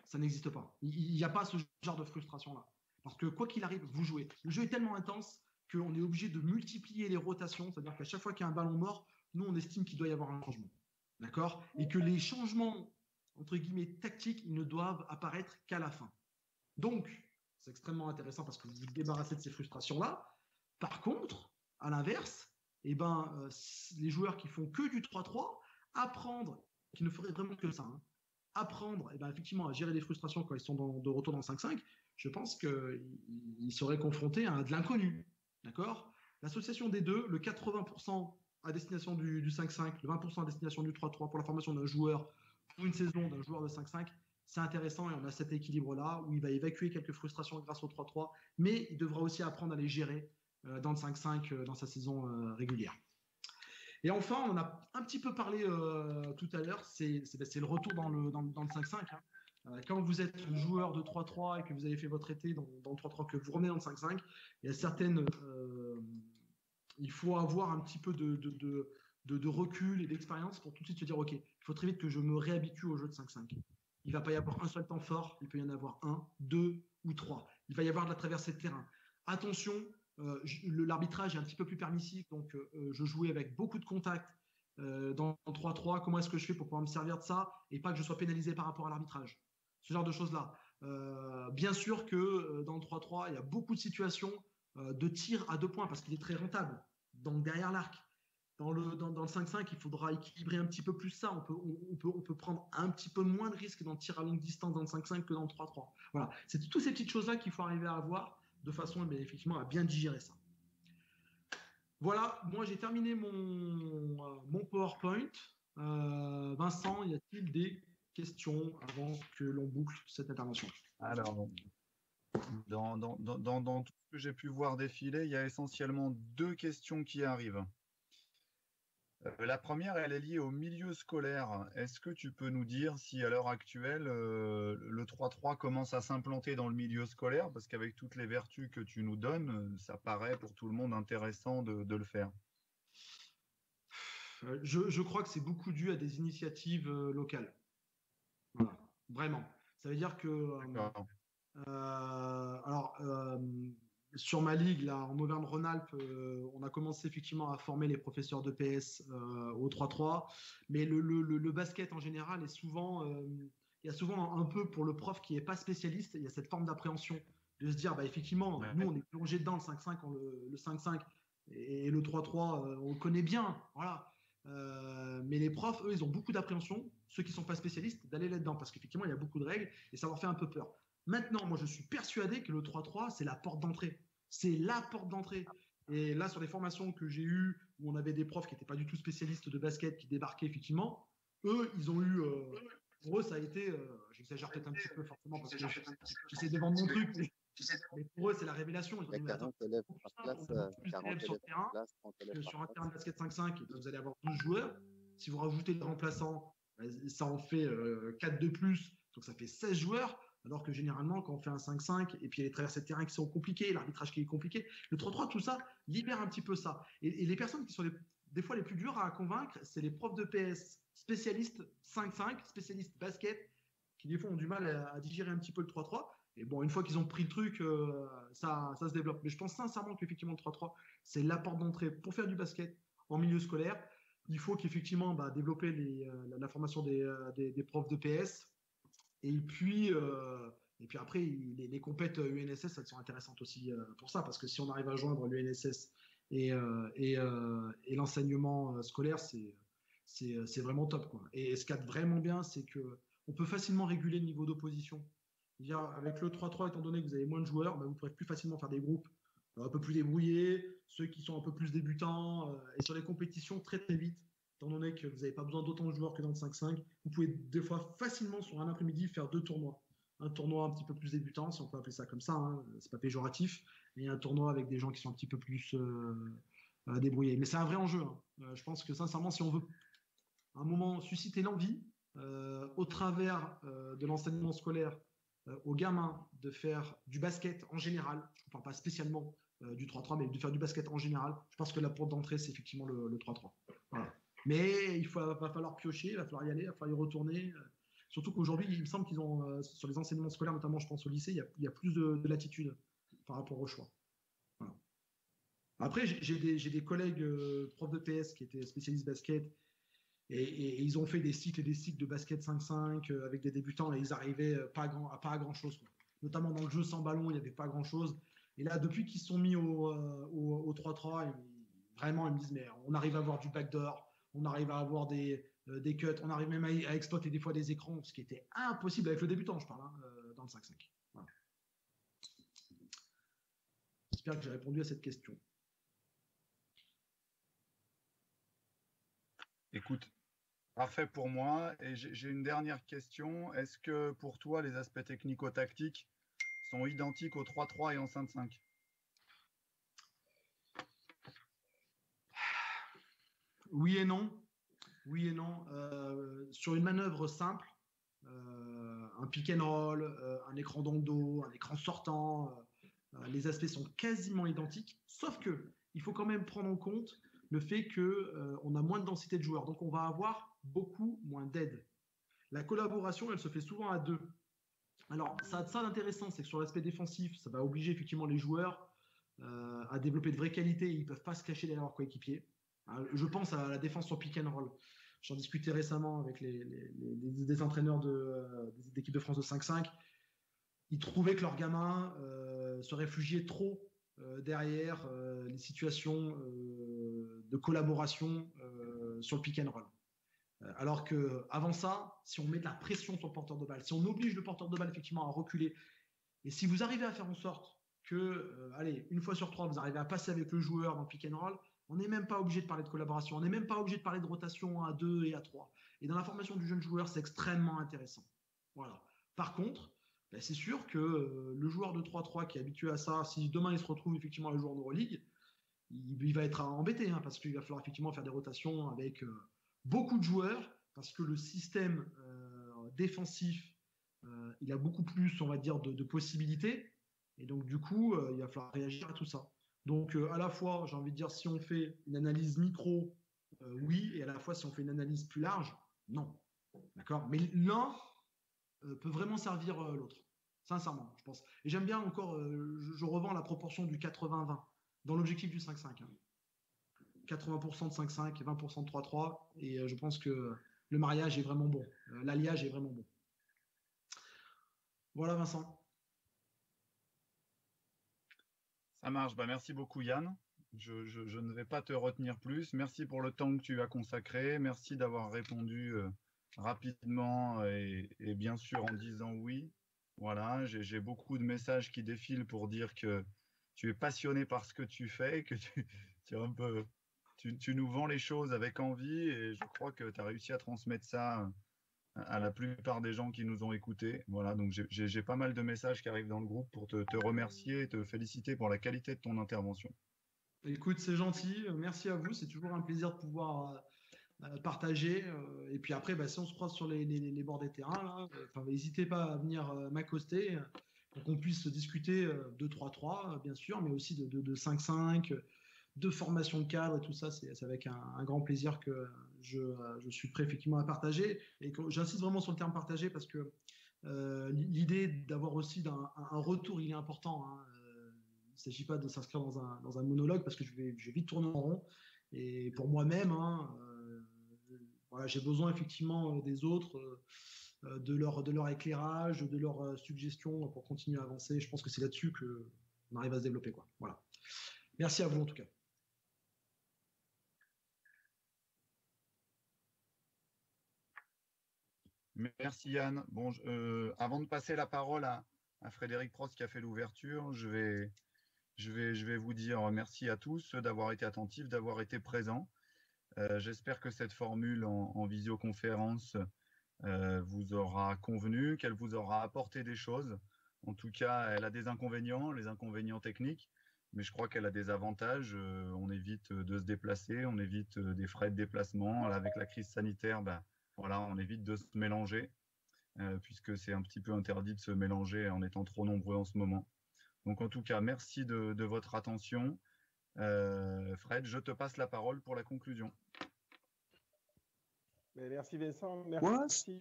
Speaker 1: Ça n'existe pas. Il n'y a pas ce genre de frustration-là. Parce que quoi qu'il arrive, vous jouez. Le jeu est tellement intense qu'on est obligé de multiplier les rotations, c'est-à-dire qu'à chaque fois qu'il y a un ballon mort, nous, on estime qu'il doit y avoir un changement. D'accord? Et que les changements, entre guillemets, tactiques, ils ne doivent apparaître qu'à la fin. Donc, c'est extrêmement intéressant parce que vous vous débarrassez de ces frustrations-là. Par contre, à l'inverse, eh ben, euh, les joueurs qui font que du 3-3, apprendre, qui ne feraient vraiment que ça, hein, apprendre eh ben, effectivement à gérer les frustrations quand ils sont de retour dans 5-5, je pense qu'ils seraient confrontés à de l'inconnu. D'accord? L'association des deux, le 80% à destination du, 5-5, le 20% à destination du 3-3 pour la formation d'un joueur pour une saison d'un joueur de 5-5, c'est intéressant et on a cet équilibre-là où il va évacuer quelques frustrations grâce au 3-3, mais il devra aussi apprendre à les gérer euh, dans le 5-5 euh, dans sa saison euh, régulière. Et enfin, on a un petit peu parlé tout à l'heure, c'est le retour dans le, dans, le 5-5. Euh, quand vous êtes joueur de 3-3 et que vous avez fait votre été dans, le 3-3, que vous revenez dans le 5-5, il y a certaines. Il faut avoir un petit peu de, de, recul et d'expérience pour tout de suite se dire ok, il faut très vite que je me réhabitue au jeu de 5-5. Il va pas y avoir un seul temps fort, il peut y en avoir un, deux ou trois. Il va y avoir de la traversée de terrain. Attention, euh, l'arbitrage est un petit peu plus permissif, donc je jouais avec beaucoup de contacts dans 3-3. Comment est-ce que je fais pour pouvoir me servir de ça et pas que je sois pénalisé par rapport à l'arbitrage? Ce genre de choses-là. Euh, bien sûr que euh, dans le 3-3, il y a beaucoup de situations euh, de tir à deux points parce qu'il est très rentable. Donc derrière l'arc. Dans le, dans, le 5-5, il faudra équilibrer un petit peu plus ça. On peut, prendre un petit peu moins de risques dans le tir à longue distance dans le 5-5 que dans le 3-3. Voilà, c'est toutes ces petites choses-là qu'il faut arriver à avoir de façon mais effectivement à bien digérer ça. Voilà, moi j'ai terminé mon, mon PowerPoint. Vincent, y a-t-il des questions avant que l'on boucle cette intervention?
Speaker 2: Alors, dans, tout ce que j'ai pu voir défiler, il y a essentiellement deux questions qui arrivent. Euh, la première, elle est liée au milieu scolaire. Est-ce que tu peux nous dire si à l'heure actuelle, euh, le 3-3 commence à s'implanter dans le milieu scolaire? Parce qu'avec toutes les vertus que tu nous donnes, ça paraît pour tout le monde intéressant de, de le faire.
Speaker 1: Euh, je, je, crois que c'est beaucoup dû à des initiatives locales. Vraiment. Ça veut dire que. Euh, alors, euh, sur ma ligue, là, en Auvergne-Rhône-Alpes, euh, on a commencé effectivement à former les professeurs de PS au 3-3. Mais le, le, le, basket en général est souvent. il y a souvent un peu pour le prof qui n'est pas spécialiste, il y a cette forme d'appréhension de se dire, bah, effectivement, nous, on est plongé dedans le 5-5, le, 5-5 et le 3-3, on le connaît bien. Voilà. Euh, mais les profs, eux, ils ont beaucoup d'appréhension, ceux qui ne sont pas spécialistes, d'aller là-dedans, parce qu'effectivement, il y a beaucoup de règles et ça leur fait un peu peur. Maintenant, moi, je suis persuadé que le 3-3, c'est la porte d'entrée. C'est la porte d'entrée. Et là, sur les formations que j'ai eues, où on avait des profs qui n'étaient pas du tout spécialistes de basket, qui débarquaient effectivement, eux, ils ont eu. Euh, pour eux, ça a été. Euh, j'exagère peut-être un petit peu, forcément, parce que j'essaie de vendre mon truc. Mais pour eux, c'est la révélation. Ils ont dit, 40 élèves par classe, plus d'élèves sur le terrain que sur un terrain de basket 5-5, vous allez avoir 12 joueurs. Si vous rajoutez le remplaçant, ça en fait 4 de plus, donc ça fait 16 joueurs. Alors que généralement, quand on fait un 5-5, et puis les traversées de terrain qui sont compliquées, l'arbitrage qui est compliqué, le 3-3, tout ça libère un petit peu ça. Et, les personnes qui sont des fois les plus dures à convaincre, c'est les profs de PS spécialistes 5-5, spécialistes basket, qui des fois ont du mal à, digérer un petit peu le 3-3. Et bon, une fois qu'ils ont pris le truc, euh, ça, se développe. Mais je pense sincèrement qu'effectivement, le 3-3, c'est la porte d'entrée pour faire du basket en milieu scolaire. Il faut qu'effectivement bah, développer euh, la, formation euh, des, profs de PS. Et puis, et puis après, les, les compètes UNSS, elles sont intéressantes aussi pour ça, parce que si on arrive à joindre l'UNSS et, l'enseignement scolaire, c'est vraiment top. Quoi. Et ce qui est vraiment bien, c'est que on peut facilement réguler le niveau d'opposition. Avec le 3-3, étant donné que vous avez moins de joueurs, bah, vous pourrez plus facilement faire des groupes un peu plus débrouillés, ceux qui sont un peu plus débutants, et sur les compétitions très très vite, étant donné que vous n'avez pas besoin d'autant de joueurs que dans le 5-5, vous pouvez des fois facilement sur un après-midi faire deux tournois. Un tournoi un petit peu plus débutant, si on peut appeler ça comme ça, hein, c'est pas péjoratif, et un tournoi avec des gens qui sont un petit peu plus euh, euh, débrouillés. Mais c'est un vrai enjeu. Hein. Euh, je pense que sincèrement, si on veut un moment susciter l'envie au travers de l'enseignement scolaire aux gamins de faire du basket en général, je ne parle pas spécialement du 3-3, mais de faire du basket en général, je pense que la porte d'entrée, c'est effectivement le, 3-3. Voilà. Mais il faut, va falloir piocher, il va falloir y aller, il va falloir y retourner. Surtout qu'aujourd'hui, il me semble qu'ils ont, euh, sur les enseignements scolaires, notamment je pense au lycée, il y a, plus de, latitude par rapport au choix. Après, j'ai des, collègues euh, profs de PS qui étaient spécialistes basket et, ils ont fait des cycles et des cycles de basket 5-5 euh, avec des débutants et ils arrivaient pas à grand, à pas à grand chose. Notamment dans le jeu sans ballon, il n'y avait pas grand chose. Et là, depuis qu'ils sont mis au, 3-3, vraiment, ils me disent, mais on arrive à avoir du backdoor, on arrive à avoir des, euh, des cuts, on arrive même à, exploiter des fois des écrans, ce qui était impossible avec le débutant, je parle, hein, euh, dans le 5-5. J'espère que j'ai répondu à cette question.
Speaker 2: Écoute, parfait pour moi. Et j'ai une dernière question. Est-ce que pour toi, les aspects technico-tactiques sont identiques au 3-3 et en 5-5
Speaker 1: Oui et non. Oui et non. Euh, sur une manœuvre simple, euh, un pick and roll, euh, un écran dans le dos, un écran sortant, les aspects sont quasiment identiques, sauf que il faut quand même prendre en compte le fait qu'on a moins de densité de joueurs, donc on va avoir beaucoup moins d'aide. La collaboration, elle se fait souvent à deux. Alors, ça a ça d'intéressant, c'est que sur l'aspect défensif, ça va obliger effectivement les joueurs à développer de vraies qualités. Ils ne peuvent pas se cacher derrière leur coéquipier. Euh, je pense à la défense sur pick and roll. J'en discutais récemment avec des entraîneurs de, d'équipe de France de 5-5. Ils trouvaient que leurs gamins euh, se réfugiaient trop euh, derrière les situations de collaboration sur le pick and roll. Alors que avant ça, si on met de la pression sur le porteur de balle, si on oblige le porteur de balle effectivement à reculer, et si vous arrivez à faire en sorte que, allez, une fois sur trois, vous arrivez à passer avec le joueur dans le pick and roll, on n'est même pas obligé de parler de collaboration, on n'est même pas obligé de parler de rotation à 2 et à 3. Et dans la formation du jeune joueur, c'est extrêmement intéressant. Voilà. Par contre, ben, c'est sûr que euh, le joueur de 3-3 qui est habitué à ça, si demain il se retrouve effectivement à joueur de Euroleague, il, va être embêté hein, parce qu'il va falloir effectivement faire des rotations avec euh, beaucoup de joueurs parce que le système euh, défensif, il a beaucoup plus, on va dire, de possibilités. Et donc, du coup, il va falloir réagir à tout ça. Donc, euh, à la fois, j'ai envie de dire, si on fait une analyse micro, euh, oui, et à la fois, si on fait une analyse plus large, non. D'accord? Mais l'un euh, peut vraiment servir l'autre. Sincèrement, je pense. Et j'aime bien encore, je, revends la proportion du 80-20 dans l'objectif du 5-5. 80% de 5-5 et 20% de 3-3. Et je pense que le mariage est vraiment bon. L'alliage est vraiment bon. Voilà, Vincent.
Speaker 2: Ça marche. Bah, merci beaucoup, Yann. Je, ne vais pas te retenir plus. Merci pour le temps que tu as consacré. Merci d'avoir répondu euh, rapidement et, bien sûr en disant oui. Voilà, j'ai beaucoup de messages qui défilent pour dire que tu es passionné par ce que tu fais, que tu, peu, tu, nous vends les choses avec envie et je crois que tu as réussi à transmettre ça à la plupart des gens qui nous ont écoutés. Voilà, donc j'ai pas mal de messages qui arrivent dans le groupe pour te, remercier et te féliciter pour la qualité de ton intervention.
Speaker 1: Écoute, c'est gentil. Merci à vous. C'est toujours un plaisir de pouvoir euh, euh, partager. Euh, et puis après, bah, si on se croise sur les, bords des terrains, n'hésitez pas à venir m'accoster pour qu'on puisse discuter de 3-3, bien sûr, mais aussi de 5-5 de formation de cadre et tout ça, c'est avec un, grand plaisir que je, suis prêt effectivement à partager. Et j'insiste vraiment sur le terme partager parce que euh, l'idée d'avoir aussi un, retour, il est important. Hein. Euh, il ne s'agit pas de s'inscrire dans un, monologue parce que je vais, vite tourner en rond. Et pour moi-même, hein, euh, voilà, j'ai besoin effectivement des autres de, leur, de leur éclairage, de leurs suggestions pour continuer à avancer. Je pense que c'est là-dessus qu'on arrive à se développer. Quoi. Voilà. Merci à vous en tout cas.
Speaker 2: Merci Yann. Euh, avant de passer la parole à, Frédéric Prost qui a fait l'ouverture, je vais, vous dire merci à tous d'avoir été attentifs, d'avoir été présents. Euh, j'espère que cette formule en, visioconférence euh, vous aura convenu, qu'elle vous aura apporté des choses. En tout cas, elle a des inconvénients, les inconvénients techniques, mais je crois qu'elle a des avantages. on évite de se déplacer, on évite des frais de déplacement. Avec la crise sanitaire, ben, voilà, on évite de se mélanger, euh, puisque c'est un petit peu interdit de se mélanger en étant trop nombreux en ce moment. Donc en tout cas, merci de, votre attention. Euh, Fred, je te passe la parole pour la conclusion.
Speaker 6: merci Vincent. Merci.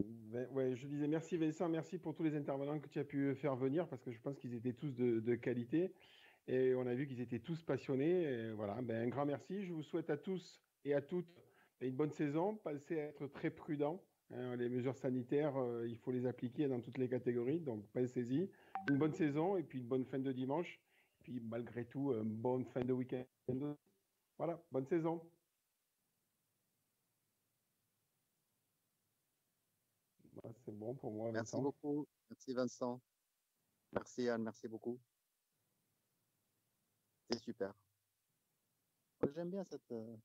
Speaker 6: Euh, je disais merci Vincent, merci pour tous les intervenants que tu as pu faire venir parce que je pense qu'ils étaient tous de, qualité et on a vu qu'ils étaient tous passionnés. voilà, ben, un grand merci. Je vous souhaite à tous et à toutes une bonne saison, passez à être très prudent. Hein, les mesures sanitaires, euh, il faut les appliquer dans toutes les catégories, donc pensez-y. Une bonne saison et puis une bonne fin de dimanche. Puis malgré tout, une bonne fin de week-end. Voilà, bonne saison. Bah, c'est bon pour moi.
Speaker 4: Merci beaucoup. Merci Vincent. Merci Anne, merci beaucoup. C'est super. J'aime bien cette. Euh,